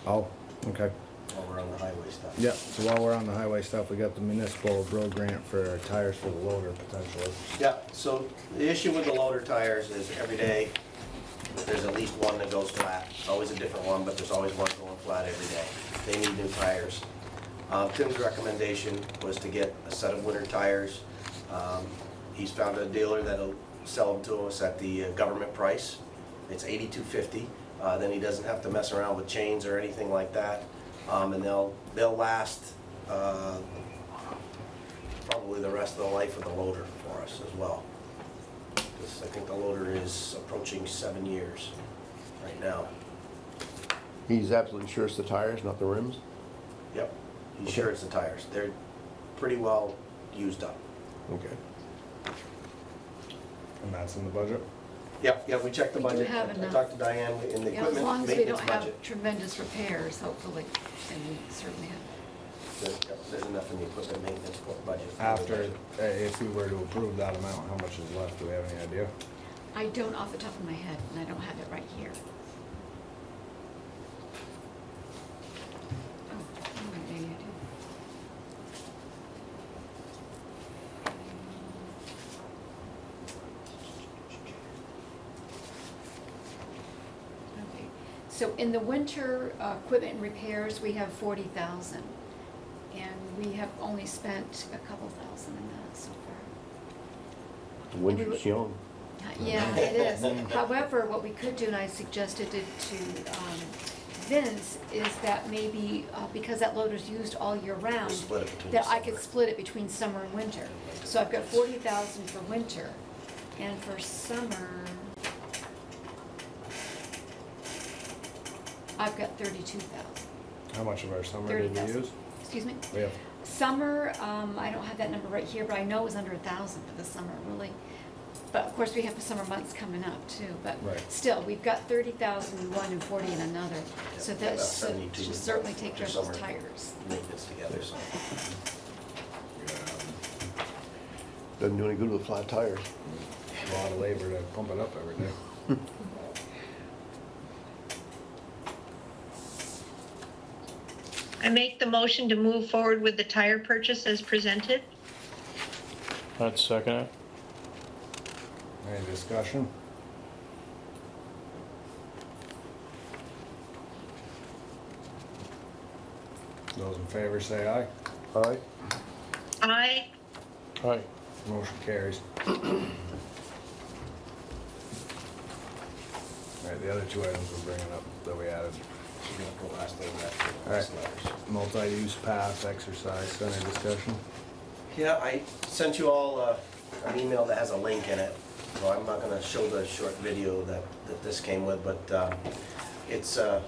Speaker 1: Oh, okay.
Speaker 2: while we're on the highway stuff.
Speaker 1: Yeah, so while we're on the highway stuff, we got the municipal road grant for tires for the loader potentially.
Speaker 2: Yeah, so the issue with the loader tires is every day, there's at least one that goes flat. It's always a different one, but there's always one going flat every day. They need new tires. Uh, Tim's recommendation was to get a set of winter tires. Um, He's found a dealer that'll sell them to us at the uh, government price. It's eighty-two fifty. Uh, Then he doesn't have to mess around with chains or anything like that. Um, And they'll, they'll last uh, probably the rest of the life of the loader for us as well. I think the loader is approaching seven years right now.
Speaker 7: He's absolutely sure it's the tires, not the rims?
Speaker 2: Yep, he's sure it's the tires. They're pretty well used up.
Speaker 7: Okay.
Speaker 1: And that's in the budget?
Speaker 2: Yep, yeah, we checked the
Speaker 12: We do
Speaker 2: budget.
Speaker 12: have
Speaker 2: I
Speaker 12: enough.
Speaker 2: talked to Diane in the
Speaker 12: Yeah, as
Speaker 2: equipment
Speaker 12: long as we
Speaker 2: maintenance
Speaker 12: don't
Speaker 2: budget.
Speaker 12: have tremendous repairs, hopefully, and we certainly have.
Speaker 2: There's there's enough in the equipment maintenance budget.
Speaker 1: After, uh, if we were to approve that amount, how much is left? Do we have any idea?
Speaker 12: I don't off the top of my head, and I don't have it right here. Oh, oh, maybe I do. Okay, so in the winter, uh, equipment and repairs, we have forty thousand. And we have only spent a couple thousand in that so far.
Speaker 7: The winter's young.
Speaker 12: Yeah, it is. However, what we could do, and I suggested it to um, Vince, is that maybe, uh, because that loader's used all year round,
Speaker 2: Split it between
Speaker 12: that I could split it between summer and winter. So I've got forty thousand for winter, and for summer, I've got thirty-two thousand.
Speaker 1: How much of our summer
Speaker 12: Thirty
Speaker 1: did we
Speaker 12: thousand.
Speaker 1: use?
Speaker 12: Excuse me?
Speaker 1: We have,
Speaker 12: Summer, um, I don't have that number right here, but I know it was under a thousand for the summer, really. But of course, we have the summer months coming up too, but
Speaker 1: Right.
Speaker 12: still, we've got thirty thousand in one and forty in another. So
Speaker 2: Yeah,
Speaker 12: that
Speaker 2: about
Speaker 12: should
Speaker 2: 72
Speaker 12: should certainly take care of those
Speaker 2: summer.
Speaker 12: tires.
Speaker 2: Maintenance together, so.
Speaker 7: Doesn't do any good with flat tires.
Speaker 1: a lot of labor to pump it up every day. [LAUGHS]
Speaker 10: I make the motion to move forward with the tire purchase as presented.
Speaker 5: I'd second it.
Speaker 1: Any discussion? Those in favor say aye.
Speaker 7: Aye?
Speaker 10: Aye.
Speaker 5: Aye.
Speaker 1: Motion carries. Alright, the other two items we're bringing up that we added. Multi-use path exercise center discussion.
Speaker 2: Yeah, I sent you all uh, an email that has a link in it, so I'm not gonna show the short video that, that this came with, but uh, it's, uh,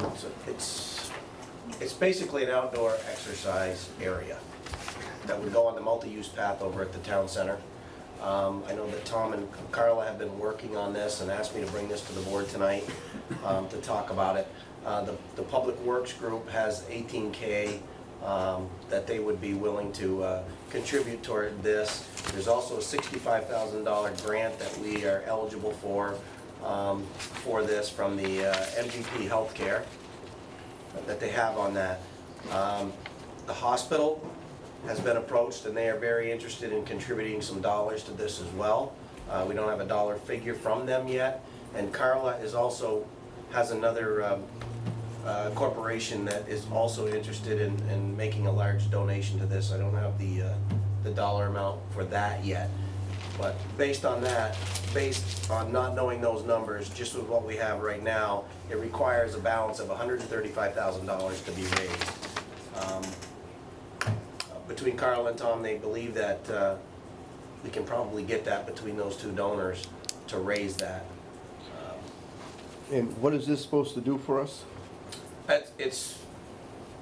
Speaker 2: it's it's, it's basically an outdoor exercise area that would go on the multi-use path over at the town center. Um, I know that Tom and Carla have been working on this and asked me to bring this to the board tonight um, to talk about it. Uh, The, the Public Works Group has 18K um, that they would be willing to uh, contribute toward this. There's also a $65,000 grant that we are eligible for, um, for this from the uh, MVP Healthcare. that they have on that. Um, The hospital has been approached, and they are very interested in contributing some dollars to this as well. Uh, We don't have a dollar figure from them yet, and Carla is also, has another um, uh, corporation that is also interested in, in making a large donation to this. I don't have the, uh, the dollar amount for that yet. But based on that, based on not knowing those numbers, just with what we have right now, it requires a balance of hundred and thirty-five thousand dollars to be raised. Um, Between Carl and Tom, they believe that uh, we can probably get that between those two donors to raise that. Um,
Speaker 7: And what is this supposed to do for us?
Speaker 2: It's, it's,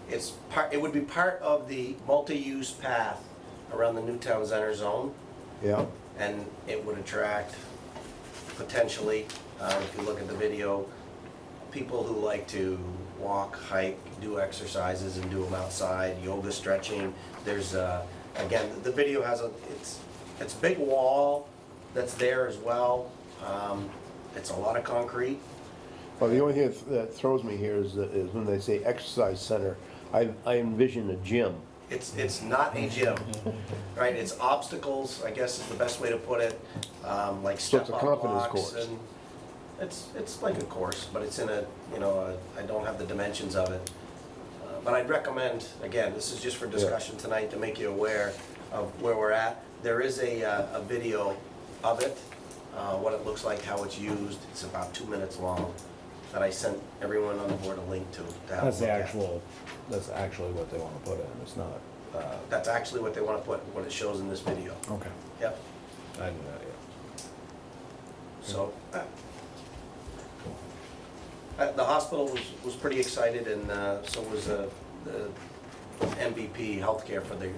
Speaker 2: it's part, it would be part of the multi-use path around the Newtown Center zone,
Speaker 7: Yeah,
Speaker 2: and it would attract potentially, uh, if you look at the video, people who like to walk, hike, do exercises and do them outside, yoga, stretching. There's, uh, again, the video has a, it's, it's a big wall that's there as well. Um, It's a lot of concrete.
Speaker 7: well, the only thing that- throws me here is, that- is when they say exercise center, I, I envision a gym.
Speaker 2: It's, it's not a gym, right? It's obstacles, I guess is the best way to put it, um, like
Speaker 7: So it's a
Speaker 2: step-up
Speaker 7: confidence
Speaker 2: blocks
Speaker 7: course.
Speaker 2: and it's, it's like a course, but it's in a, you know, I don't have the dimensions of it. Uh, But I'd recommend, again, this is just for discussion tonight to make you aware of where we're at. There is a, uh, a video of it, uh, what it looks like, how it's used. It's about two minutes long that I sent everyone on the board a link to. to have a
Speaker 1: That's the
Speaker 2: look at.
Speaker 1: actual, that's actually what they wanna put in, it's not, uh,
Speaker 2: That's actually what they want to put, what it shows in this video.
Speaker 1: okay,
Speaker 2: Yep,
Speaker 1: I didn't know yet.
Speaker 2: so. uh, uh, The hospital was, was pretty excited and uh, so was uh, the MVP Healthcare for the,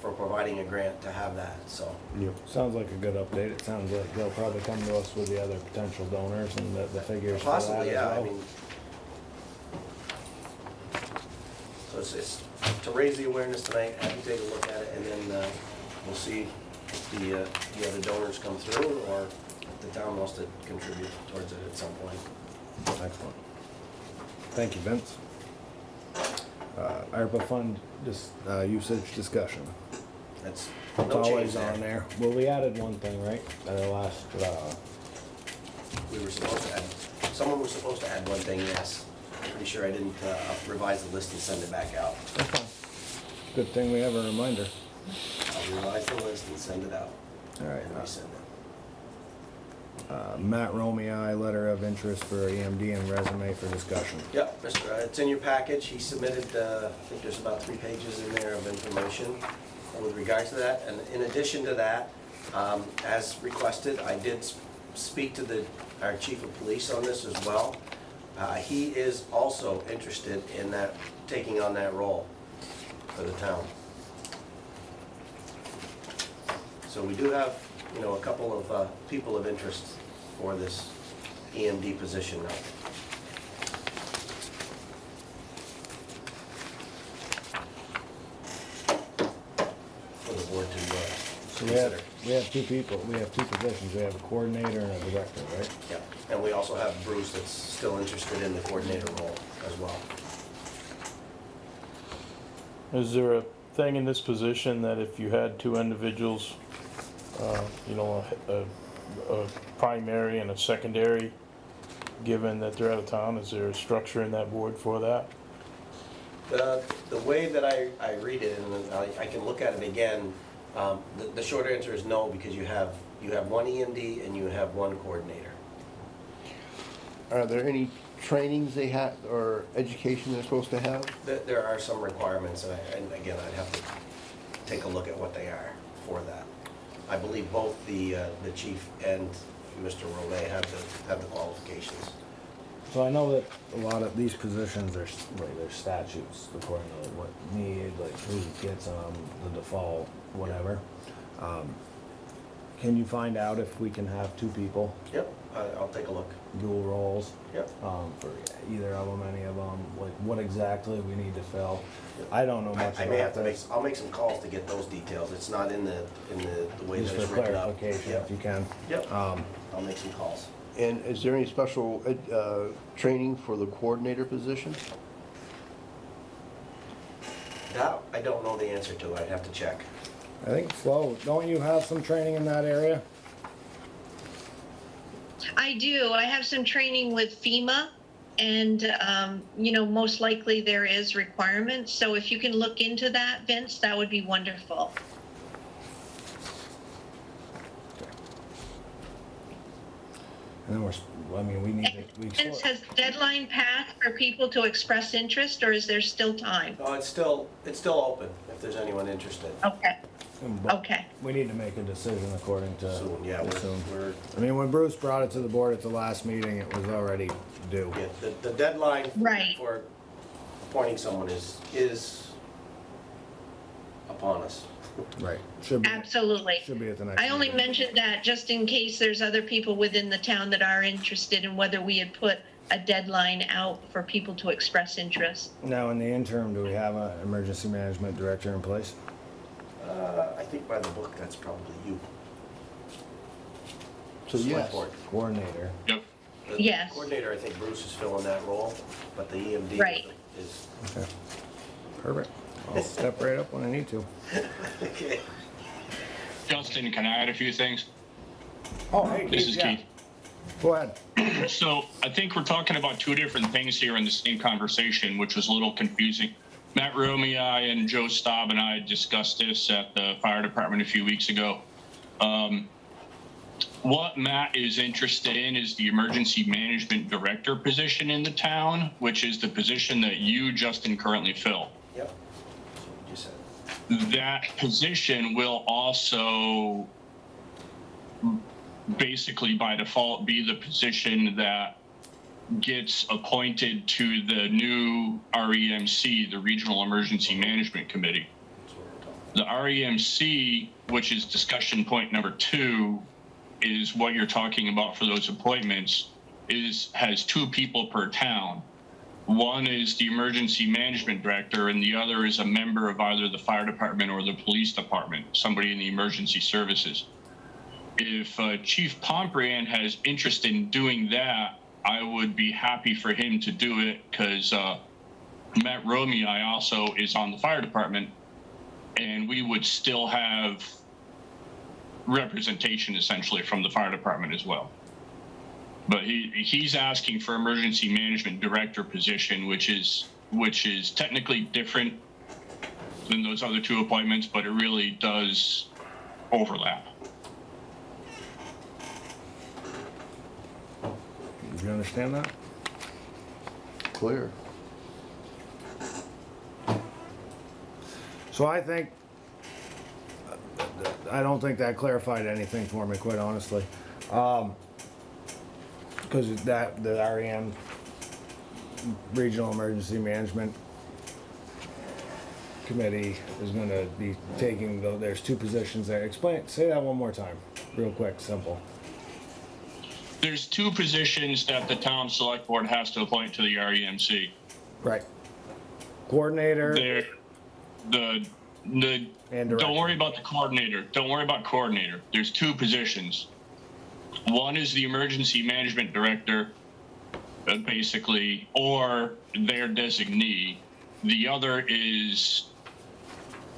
Speaker 2: for providing a grant to have that, so.
Speaker 7: Yep.
Speaker 1: Sounds like a good update, it sounds like they'll probably come to us with the other potential donors and the, the figures for that as
Speaker 2: Possibly, yeah, I mean. So it's, it's to raise the awareness tonight, have you take a look at it and then uh, we'll see if the, uh, the other donors come through or if the town wants to contribute towards it at some point.
Speaker 1: Excellent. Thank you, Vince. Uh, ARPA fund, just, uh, usage discussion.
Speaker 2: That's
Speaker 1: It's
Speaker 2: no change
Speaker 1: always on
Speaker 2: there.
Speaker 1: there. Well, we added one thing, right, at our last, uh,
Speaker 2: We were supposed to add, someone was supposed to add one thing, yes. Pretty sure I didn't uh, revise the list and send it back out.
Speaker 1: good thing we have a reminder.
Speaker 2: I'll revise the list and send it out.
Speaker 1: All right,
Speaker 2: And resend it.
Speaker 1: Uh, Matt Romei, letter of interest for EMD and resume for discussion.
Speaker 2: Yep, Mr. uh, It's in your package. He submitted, uh, I think there's about three pages in there of information with regards to that. And in addition to that, um, as requested, I did speak to the, our chief of police on this as well. Uh, He is also interested in that, taking on that role for the town. So we do have, you know, a couple of uh, people of interest for this EMD position now. for the board to uh,
Speaker 1: So we have, we have two people, we have two positions, we have a coordinator and a director, right?
Speaker 2: Yeah, and we also have Bruce that's still interested in the coordinator role as well.
Speaker 5: Is there a thing in this position that if you had two individuals, uh, you know, a, a a primary and a secondary, given that they're out of town, is there a structure in that board for that?
Speaker 2: The, the way that I, I read it, and I, I can look at it again, um, the, the short answer is no, because you have, you have one EMD and you have one coordinator.
Speaker 7: Are there any trainings they have, or education they're supposed to have?
Speaker 2: There, there are some requirements, and I- and again, I'd have to take a look at what they are for that. I believe both the, uh, the chief and Mr. Rollet have the, have the qualifications.
Speaker 1: So I know that a lot of these positions are, like, there's statutes according to what need, like who gets them, the default, whatever. Um, Can you find out if we can have two people,
Speaker 2: Yep, I, I'll take a look.
Speaker 1: dual roles?
Speaker 2: Yep.
Speaker 1: Um, for either of them, any of them, like what exactly we need to fill? I don't know
Speaker 2: I,
Speaker 1: much
Speaker 2: I may have
Speaker 1: about
Speaker 2: to make,
Speaker 1: this.
Speaker 2: I'll make some calls to get those details. It's not in the, in the, the way
Speaker 1: Just
Speaker 2: that
Speaker 1: for
Speaker 2: it's written up.
Speaker 1: clarification, if you can.
Speaker 2: Yep.
Speaker 1: Um,
Speaker 2: I'll make some calls.
Speaker 7: And is there any special, ed- uh, training for the coordinator position?
Speaker 2: That, I don't know the answer to, I'd have to check.
Speaker 1: I think Flo, don't you have some training in that area?
Speaker 10: I do. I have some training with FEMA and, um, you know, most likely there is requirements. So if you can look into that, Vince, that would be wonderful.
Speaker 1: And then we're, s- I mean, we need to, we.
Speaker 10: Vince, has deadline passed for people to express interest or is there still time?
Speaker 2: No, it's still, it's still open if there's anyone interested.
Speaker 10: Okay,
Speaker 1: but
Speaker 10: okay.
Speaker 1: We need to make a decision according to.
Speaker 2: Soon, yeah, we're, we're,
Speaker 1: I mean, when Bruce brought it to the board at the last meeting, it was already due.
Speaker 2: yeah, the, the deadline
Speaker 10: Right.
Speaker 2: for appointing someone is, is upon us. [LAUGHS]
Speaker 1: Right. Should be,
Speaker 10: Absolutely.
Speaker 1: should be at the next.
Speaker 10: I only
Speaker 1: meeting.
Speaker 10: mentioned that just in case there's other people within the town that are interested in whether we had put a deadline out for people to express interest.
Speaker 1: Now, in the interim, do we have an emergency management director in place?
Speaker 2: Uh, I think by the book, that's probably you.
Speaker 7: So
Speaker 2: Select
Speaker 7: yes,
Speaker 2: board.
Speaker 1: Coordinator.
Speaker 9: Yep.
Speaker 2: The
Speaker 10: Yes.
Speaker 2: Coordinator, I think Bruce is filling that role, but the EMD
Speaker 10: Right.
Speaker 2: is,
Speaker 1: Okay. Perfect. I'll [LAUGHS] step right up when I need to.
Speaker 2: okay.
Speaker 9: Justin, can I add a few things?
Speaker 1: Oh, hey,
Speaker 9: This
Speaker 1: Keith,
Speaker 9: is
Speaker 1: yeah.
Speaker 9: Keith.
Speaker 1: Go ahead.
Speaker 9: So I think we're talking about two different things here in the same conversation, which was a little confusing. Matt Romeo and Joe Staub and I discussed this at the fire department a few weeks ago. Um, what Matt is interested in is the emergency management director position in the town, which is the position that you, Justin, currently fill.
Speaker 2: Yep. You said.
Speaker 9: that position will also basically by default be the position that gets appointed to the new REMC, the Regional Emergency Management Committee. The REMC, which is discussion point number two, is what you're talking about for those appointments, is, has two people per town. One is the emergency management director and the other is a member of either the fire department or the police department, somebody in the emergency services. If uh, Chief Pontbriand has interest in doing that, I would be happy for him to do it because uh, Matt Romeo also is on the fire department and we would still have representation essentially from the fire department as well. But he, he's asking for emergency management director position, which is, which is technically different than those other two appointments, but it really does overlap.
Speaker 1: Do you understand that?
Speaker 7: clear.
Speaker 1: So I think, I don't think that clarified anything for me, quite honestly. Um, cause that, the REM, Regional Emergency Management Committee is gonna be taking, the- there's two positions there. Explain, say that one more time, real quick, simple.
Speaker 9: There's two positions that the town select board has to appoint to the REMC.
Speaker 1: Right. Coordinator
Speaker 9: the, the,
Speaker 1: and
Speaker 9: don't worry about the coordinator. Don't worry about coordinator. There's two positions. One is the emergency management director, uh, basically, or their designee. The other is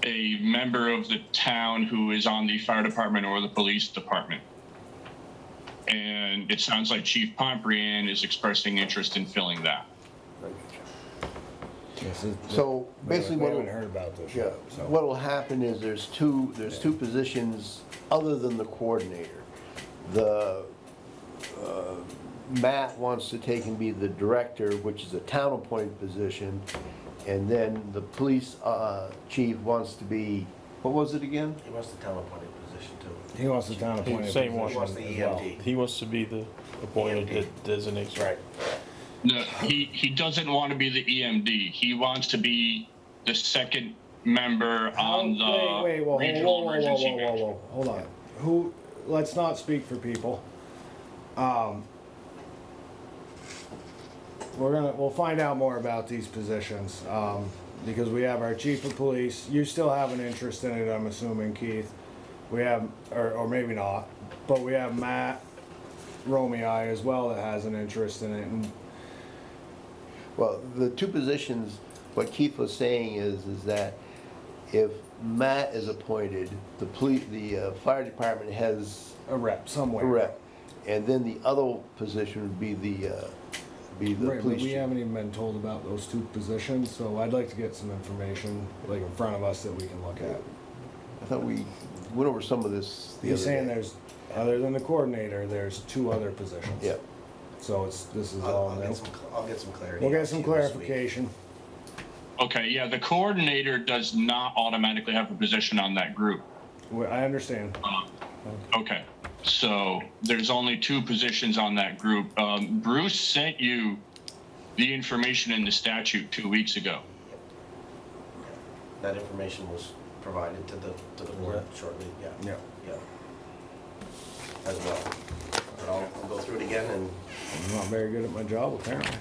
Speaker 9: a member of the town who is on the fire department or the police department. And it sounds like Chief Pontbriand is expressing interest in filling that.
Speaker 1: This is-
Speaker 7: So basically
Speaker 1: We
Speaker 7: what,
Speaker 1: haven't heard about this
Speaker 7: yeah,
Speaker 1: yet, so.
Speaker 7: what'll happen is there's two, there's two positions other than the coordinator. The, uh, Matt wants to take and be the director, which is a town appointed position. And then the police, uh, chief wants to be, what was it again?
Speaker 2: He wants the town appointed position too.
Speaker 1: He wants the town appointed
Speaker 5: Same one.
Speaker 2: He wants the
Speaker 1: as well.
Speaker 2: EMD.
Speaker 5: He wants to be the appointed that designates.
Speaker 1: Right.
Speaker 9: No, he, he doesn't want to be the EMD. He wants to be the second member on the
Speaker 1: Wait, wait, whoa, whoa,
Speaker 9: regional
Speaker 1: whoa, whoa,
Speaker 9: emergency
Speaker 1: whoa, whoa,
Speaker 9: management.
Speaker 1: whoa, hold on. Who, let's not speak for people. Um, we're gonna, we'll find out more about these positions, um, because we have our chief of police. You still have an interest in it, I'm assuming, Keith. We have, or, or maybe not, but we have Matt Romeo as well that has an interest in it. And
Speaker 7: Well, the two positions what Keith was saying is, is that if Matt is appointed, the police, the uh, fire department has
Speaker 1: A rep somewhere.
Speaker 7: a rep. And then the other position would be the, uh, be the
Speaker 1: Right, but
Speaker 7: police
Speaker 1: we
Speaker 7: chief.
Speaker 1: haven't even been told about those two positions, so I'd like to get some information, like in front of us that we can look at.
Speaker 7: I thought we went over some of this the
Speaker 1: You're
Speaker 7: other
Speaker 1: saying
Speaker 7: day.
Speaker 1: there's, other than the coordinator, there's two other positions?
Speaker 7: Yeah.
Speaker 1: So it's, this is
Speaker 2: I'll,
Speaker 1: all
Speaker 2: I'll
Speaker 1: new?
Speaker 2: get some, cl- I'll get some clarity.
Speaker 1: We'll get some
Speaker 2: you this week.
Speaker 1: clarification.
Speaker 9: Okay, yeah, the coordinator does not automatically have a position on that group.
Speaker 1: Well, I understand.
Speaker 9: Okay, so there's only two positions on that group. Um, Bruce sent you the information in the statute two weeks ago.
Speaker 2: That information was provided to the, to the board shortly, yeah.
Speaker 1: Yeah.
Speaker 2: Yeah. As well. But I'll, I'll go through it again and
Speaker 1: I'm not very good at my job, apparently.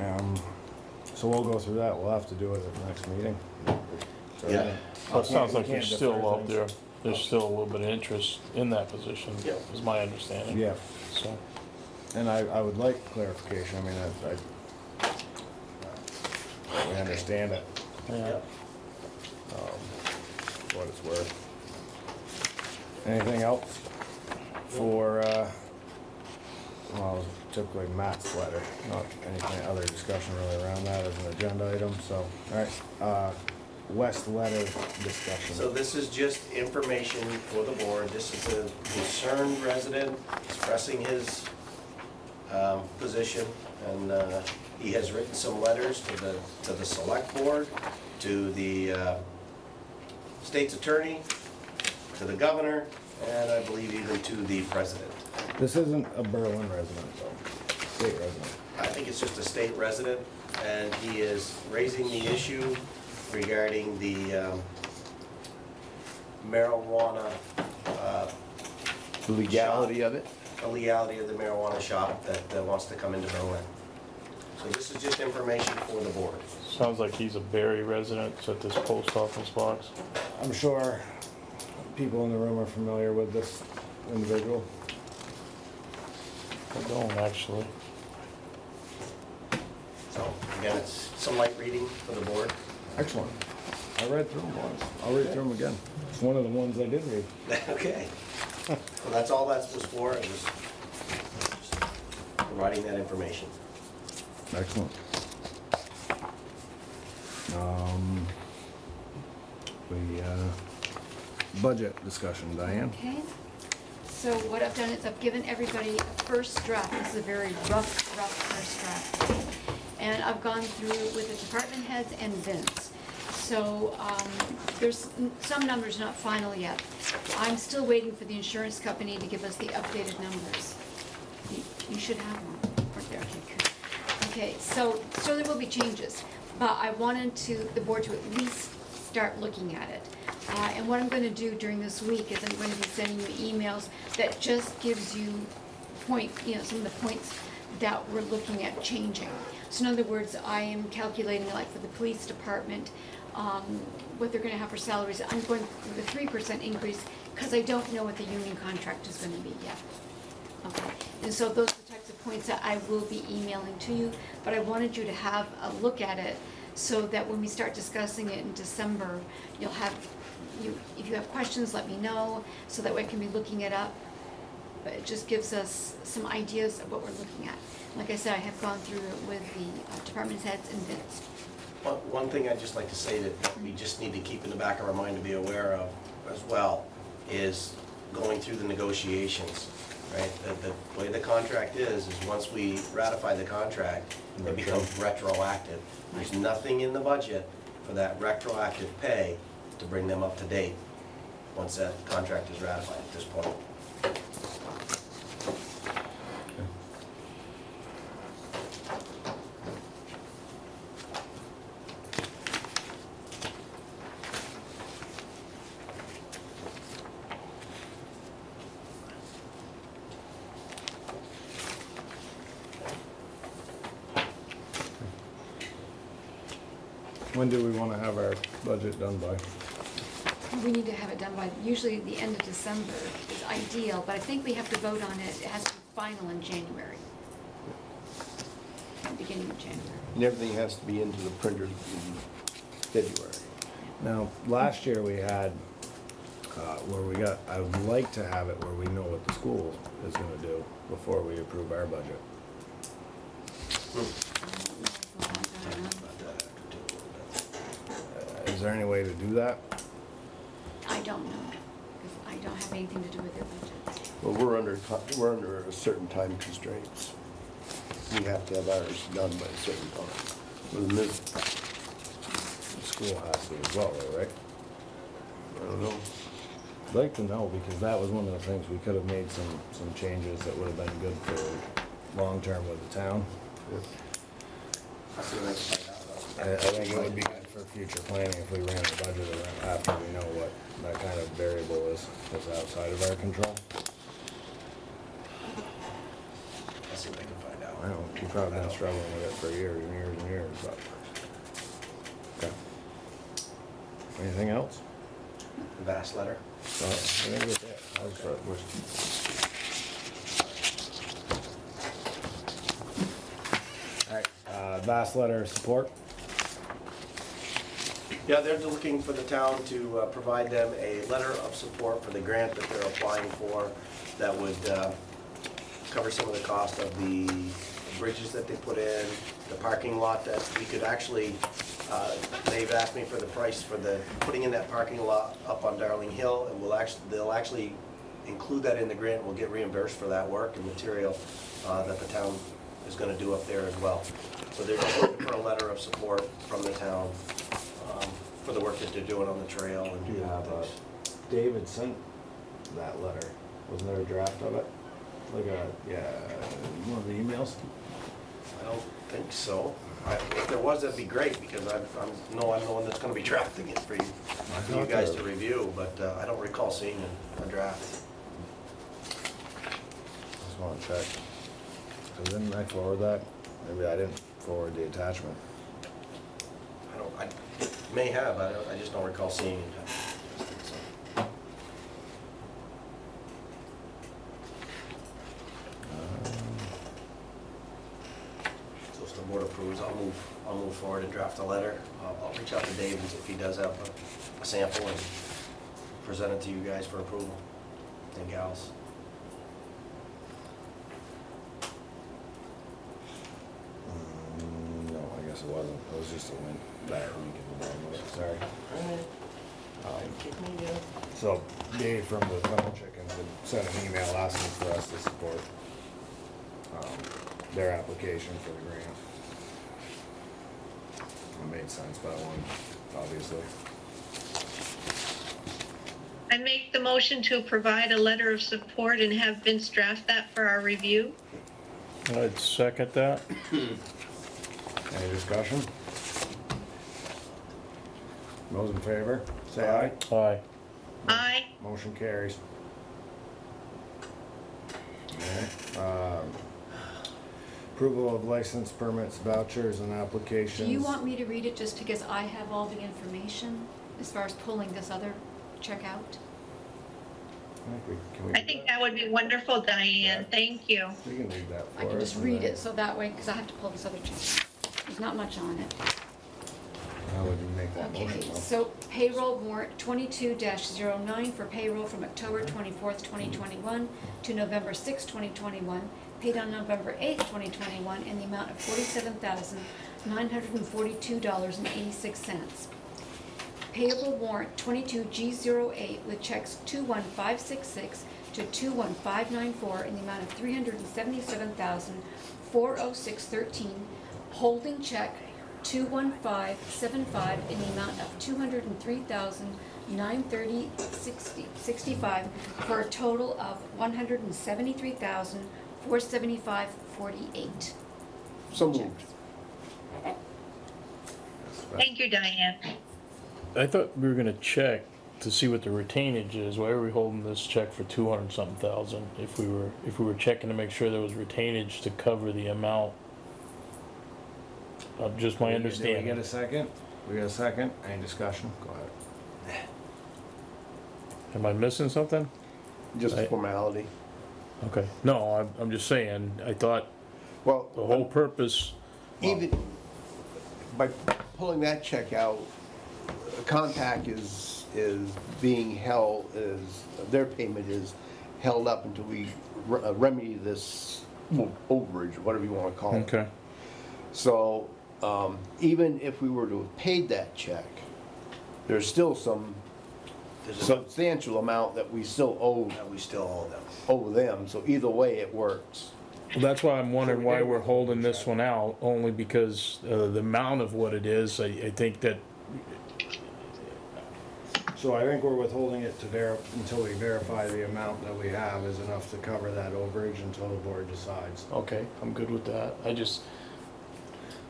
Speaker 1: Um, so we'll go through that. We'll have to do it at the next meeting. So,
Speaker 2: Yeah.
Speaker 5: Well, it sounds like
Speaker 1: can't
Speaker 5: there's still
Speaker 1: defer
Speaker 5: out
Speaker 1: things.
Speaker 5: there, there's still a little bit of interest in that position,
Speaker 2: Yeah.
Speaker 5: is my understanding.
Speaker 1: Yeah,
Speaker 5: So,
Speaker 1: and I, I would like clarification. I mean, I, I, we understand it,
Speaker 5: yeah.
Speaker 1: um, what it's worth. Anything else for, uh, well, typically Matt's letter, not anything, other discussion really around that as an agenda item, so, alright, uh, West letter discussion.
Speaker 2: So this is just information for the board. This is a concerned resident expressing his um, position. And uh, he has written some letters to the, to the select board, to the uh, state's attorney, to the governor, and I believe even to the president.
Speaker 1: This isn't a Berlin resident though, state resident.
Speaker 2: I think it's just a state resident, and he is raising the issue regarding the um, marijuana, uh,
Speaker 7: The legality of it?
Speaker 2: the legality of the marijuana shop that uh, wants to come into Berlin. So this is just information for the board.
Speaker 5: Sounds like he's a Barre resident, at this post office box.
Speaker 1: I'm sure people in the room are familiar with this individual.
Speaker 5: I don't actually.
Speaker 2: So again, it's some light reading for the board.
Speaker 1: Excellent. I read through them once. I'll read through them again. It's one of the ones I did read. [LAUGHS]
Speaker 2: Okay. So that's all that was for, it was just providing that information.
Speaker 1: Excellent. Um, we, uh, budget discussion, Diane?
Speaker 12: Okay, so what I've done is I've given everybody a first draft, this is a very rough, rough first draft. And I've gone through with the department heads and Vince. So, um, there's some numbers not final yet. I'm still waiting for the insurance company to give us the updated numbers. You- should have one, Okay, so, so there will be changes, but I wanted to, the board to at least start looking at it. Uh, and what I'm gonna do during this week is I'm going to be sending you emails that just gives you point, you know, some of the points that we're looking at changing. So in other words, I am calculating like for the police department, um, what they're gonna have for salaries. I'm going with a three percent increase, cause I don't know what the union contract is gonna be yet. Okay, and so those points that I will be emailing to you, but I wanted you to have a look at it so that when we start discussing it in December, you'll have, you, if you have questions, let me know, so that way I can be looking it up. But it just gives us some ideas of what we're looking at. Like I said, I have gone through it with the uh, department heads and Vince.
Speaker 2: One, one thing I'd just like to say that we just need to keep in the back of our mind to be aware of as well is going through the negotiations, right? The, the way the contract is, is once we ratify the contract, it becomes retroactive. There's nothing in the budget for that retroactive pay to bring them up to date, once that contract is ratified at this point.
Speaker 1: When do we wanna have our budget done by?
Speaker 12: We need to have it done by, usually the end of December is ideal, but I think we have to vote on it, it has to be final in January. beginning of January.
Speaker 7: And everything has to be into the printer in February.
Speaker 1: Now, last year we had, uh, where we got, I would like to have it where we know what the school is gonna do before we approve our budget. Uh, Is there any way to do that?
Speaker 12: I don't know, because I don't have anything to do with their budgets.
Speaker 7: Well, we're under, co- we're under a certain time constraints. We have to have ours done by a certain time. With the mis-
Speaker 1: school has to as well, though, right?
Speaker 7: I don't know.
Speaker 1: I'd like to know, because that was one of the things, we could have made some, some changes that would have been good for long-term with the town.
Speaker 2: I'll see what I can find out.
Speaker 1: I, I think it would be good for future planning if we ran the budget around after we know what that kind of variable is, that's outside of our control.
Speaker 2: I'll see what I can find out.
Speaker 1: I know, you've probably been struggling with it for years and years and years, but. Okay. Anything else?
Speaker 2: VAST letter.
Speaker 1: So, I think that's it. I was, uh, was- Alright, uh, VAST letter of support.
Speaker 2: Yeah, they're looking for the town to uh, provide them a letter of support for the grant that they're applying for that would uh, cover some of the cost of the bridges that they put in, the parking lot that we could actually, uh, they've asked me for the price for the, putting in that parking lot up on Darling Hill, and we'll actually, they'll actually include that in the grant, we'll get reimbursed for that work and material uh, that the town is gonna do up there as well. So they're just looking for a letter of support from the town for the work that they're doing on the trail and
Speaker 1: Do you have a,
Speaker 2: things.
Speaker 1: David sent that letter, wasn't there a draft of it? Like a, yeah, one of the emails?
Speaker 2: I don't think so. I- If there was, that'd be great, because I, I'm, no, I'm the one that's gonna be [LAUGHS] drafting it for you, for you
Speaker 1: thought
Speaker 2: guys
Speaker 1: there-
Speaker 2: to review, but uh, I don't recall seeing a- a draft.
Speaker 1: Just wanna check. Cause didn't I forward that? Maybe I didn't forward the attachment.
Speaker 2: I don't, I may have, I don't, I just don't recall seeing it. So, So if the board approves, I'll move, I'll move forward and draft a letter. I'll, I'll reach out to Dave and see if he does have a, a sample and present it to you guys for approval, and gals.
Speaker 1: Mm, No, I guess it wasn't. It was just a win that week at the bottom of it, sorry. Um, So Dave from the Funnel Chickens had sent an email asking for us to support um, their application for the grant. It made sense, but I wanted, obviously.
Speaker 10: I make the motion to provide a letter of support and have Vince draft that for our review.
Speaker 5: I'd second that.
Speaker 1: Any discussion? Those in favor, say aye.
Speaker 5: Aye.
Speaker 10: Aye.
Speaker 1: Motion carries. Alright, um, Approval of license permits, vouchers, and applications.
Speaker 12: Do you want me to read it just because I have all the information as far as pulling this other check out?
Speaker 1: I think we- can we
Speaker 10: I
Speaker 1: do
Speaker 10: think that would be wonderful, Diane. Thank you.
Speaker 1: We can read that for
Speaker 12: I can just
Speaker 1: and
Speaker 12: read
Speaker 1: then-
Speaker 12: it, so that way, because I have to pull this other check. There's not much on it.
Speaker 1: How would make that
Speaker 12: Okay,
Speaker 1: motion though?
Speaker 12: so payroll warrant twenty-two 9 for payroll from October twenty-fourth, twenty twenty-one to November sixth, twenty twenty-one, paid on November eighth, twenty twenty-one, in the amount of forty-seven thousand, nine hundred and forty-two dollars and eighty-six cents. Payable warrant twenty-two G 8 with checks two-one-five-six-six to two-one-five-nine-four in the amount of three hundred and seventy-seven thousand, four oh six thirteen. Holding check two-one-five-seven-five in the amount of two hundred and three thousand, nine thirty, sixty, sixty-five, for a total of one hundred and seventy-three thousand, four seventy-five, forty-eight.
Speaker 7: So moved.
Speaker 10: Thank you, Diane.
Speaker 5: I thought we were gonna check to see what the retainage is. Why are we holding this check for two hundred something thousand? If we were, if we were checking to make sure there was retainage to cover the amount. Uh, just my
Speaker 1: Did we- Did we get
Speaker 5: understanding.
Speaker 1: a second? We got a second? Any discussion? Go ahead.
Speaker 5: Am I missing something?
Speaker 7: Just
Speaker 5: I-
Speaker 7: formality.
Speaker 5: Okay, no, I'm, I'm just saying, I thought
Speaker 7: Well,
Speaker 5: the whole purpose
Speaker 7: even by pulling that check out, Contec is, is being held, is, their payment is held up until we re- uh, remedy this overage, whatever you wanna call it.
Speaker 5: Okay.
Speaker 7: So, um, even if we were to have paid that check, there's still some
Speaker 2: There's a-
Speaker 7: substantial amount that we still owe,
Speaker 2: that we still owe them.
Speaker 7: owe them, so either way it works.
Speaker 5: Well, that's why I'm wondering why we're holding this one out, only because, uh, the amount of what it is, I, I think that,
Speaker 1: So I think we're withholding it to ver, until we verify the amount that we have is enough to cover that overage until the board decides.
Speaker 5: okay, I'm good with that. I just,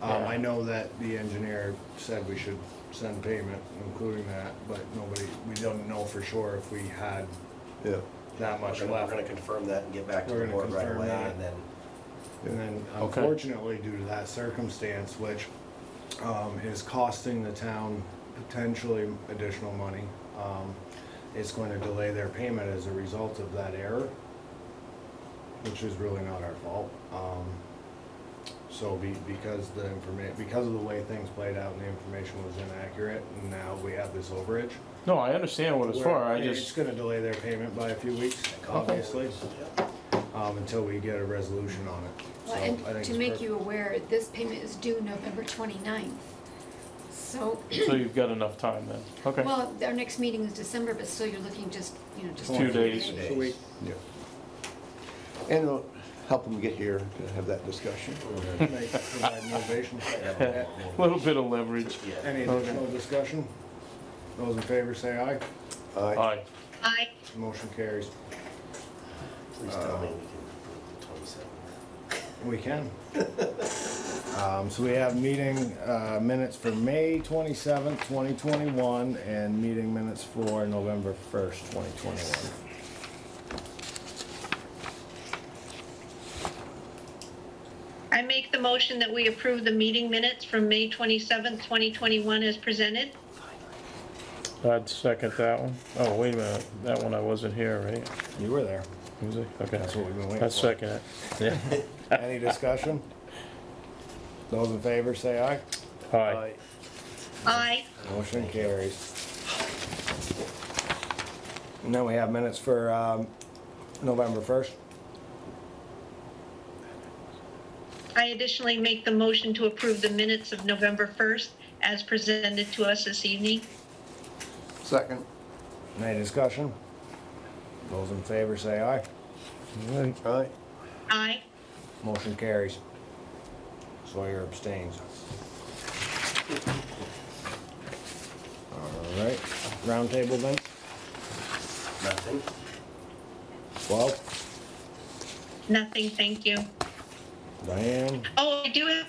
Speaker 1: Um,
Speaker 5: Yeah.
Speaker 1: I know that the engineer said we should send payment, including that, but nobody, we don't know for sure if we had
Speaker 7: Yeah.
Speaker 1: that
Speaker 2: We're
Speaker 1: much
Speaker 2: gonna, we're
Speaker 1: left.
Speaker 2: gonna confirm that and get back to
Speaker 1: We're
Speaker 2: the
Speaker 1: gonna
Speaker 2: board right
Speaker 1: confirm
Speaker 2: away,
Speaker 1: that.
Speaker 2: and then
Speaker 1: And then
Speaker 5: Okay.
Speaker 1: unfortunately, due to that circumstance, which, um, is costing the town potentially additional money, um, it's going to delay their payment as a result of that error, which is really not our fault. Um, so be, because the informa, because of the way things played out and the information was inaccurate, and now we have this overage.
Speaker 5: no, I understand what it's for, I
Speaker 1: It's
Speaker 5: just,
Speaker 1: gonna delay their payment by a few weeks, obviously, um, until we get a resolution on it. So
Speaker 12: Well,
Speaker 1: I
Speaker 12: and
Speaker 1: think
Speaker 12: to make
Speaker 1: perfect.
Speaker 12: you aware, this payment is due November 29th. So,
Speaker 5: so you've got enough time then, okay.
Speaker 12: well, our next meeting is December, but still you're looking just, you know, just.
Speaker 5: Two days.
Speaker 1: It's a week.
Speaker 7: Yeah. And it'll help them get here to have that discussion.
Speaker 5: A little bit of leverage.
Speaker 1: Any additional discussion? Those in favor say aye.
Speaker 7: Aye.
Speaker 5: Aye.
Speaker 10: Aye.
Speaker 1: Motion carries.
Speaker 2: Please tell me uh, we can approve the twenty-seventh.
Speaker 1: We can. Um, So we have meeting uh, minutes for May 27th, 2021, and meeting minutes for November 1st, 2021.
Speaker 10: I make the motion that we approve the meeting minutes from May 27th, 2021 as presented.
Speaker 5: I'd second that one. Oh, wait a minute, that one I wasn't here, right?
Speaker 1: You were there.
Speaker 5: Was it? Okay.
Speaker 1: That's what we've been waiting
Speaker 5: I'd
Speaker 1: for.
Speaker 5: second it. Yeah. [LAUGHS]
Speaker 1: Any discussion? Those in favor say aye.
Speaker 5: Aye.
Speaker 10: Aye.
Speaker 1: Motion carries. And then we have minutes for, um, November first.
Speaker 10: I additionally make the motion to approve the minutes of November 1st as presented to us this evening.
Speaker 7: Second.
Speaker 1: Any discussion? Those in favor say aye.
Speaker 5: Aye.
Speaker 7: Aye.
Speaker 10: Aye.
Speaker 1: Motion carries. Sawyer abstains. All right, roundtable then,
Speaker 2: Nothing?
Speaker 1: twelve,
Speaker 10: Nothing, thank you.
Speaker 1: Diane,
Speaker 10: Oh, I do have,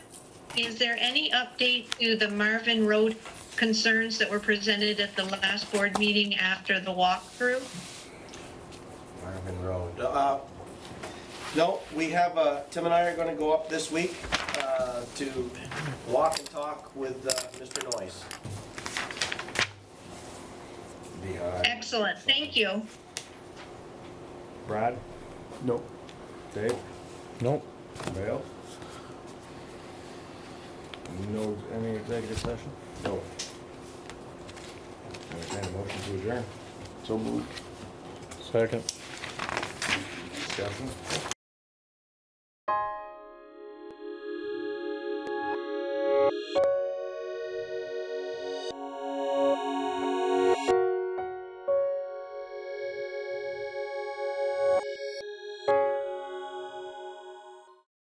Speaker 10: is there any update to the Marvin Road concerns that were presented at the last board meeting after the walkthrough?
Speaker 2: Marvin Road. Uh, No, we have, uh, Tim and I are gonna go up this week uh, to walk and talk with uh, Mr. Noyes.
Speaker 1: the,
Speaker 10: Excellent, thank you.
Speaker 1: Brad,
Speaker 7: Nope.
Speaker 1: Dave,
Speaker 5: Nope.
Speaker 1: Well, no, any executive session?
Speaker 7: No.
Speaker 1: Entertained a motion to adjourn.
Speaker 7: So moved.
Speaker 5: Second.
Speaker 1: Discussion?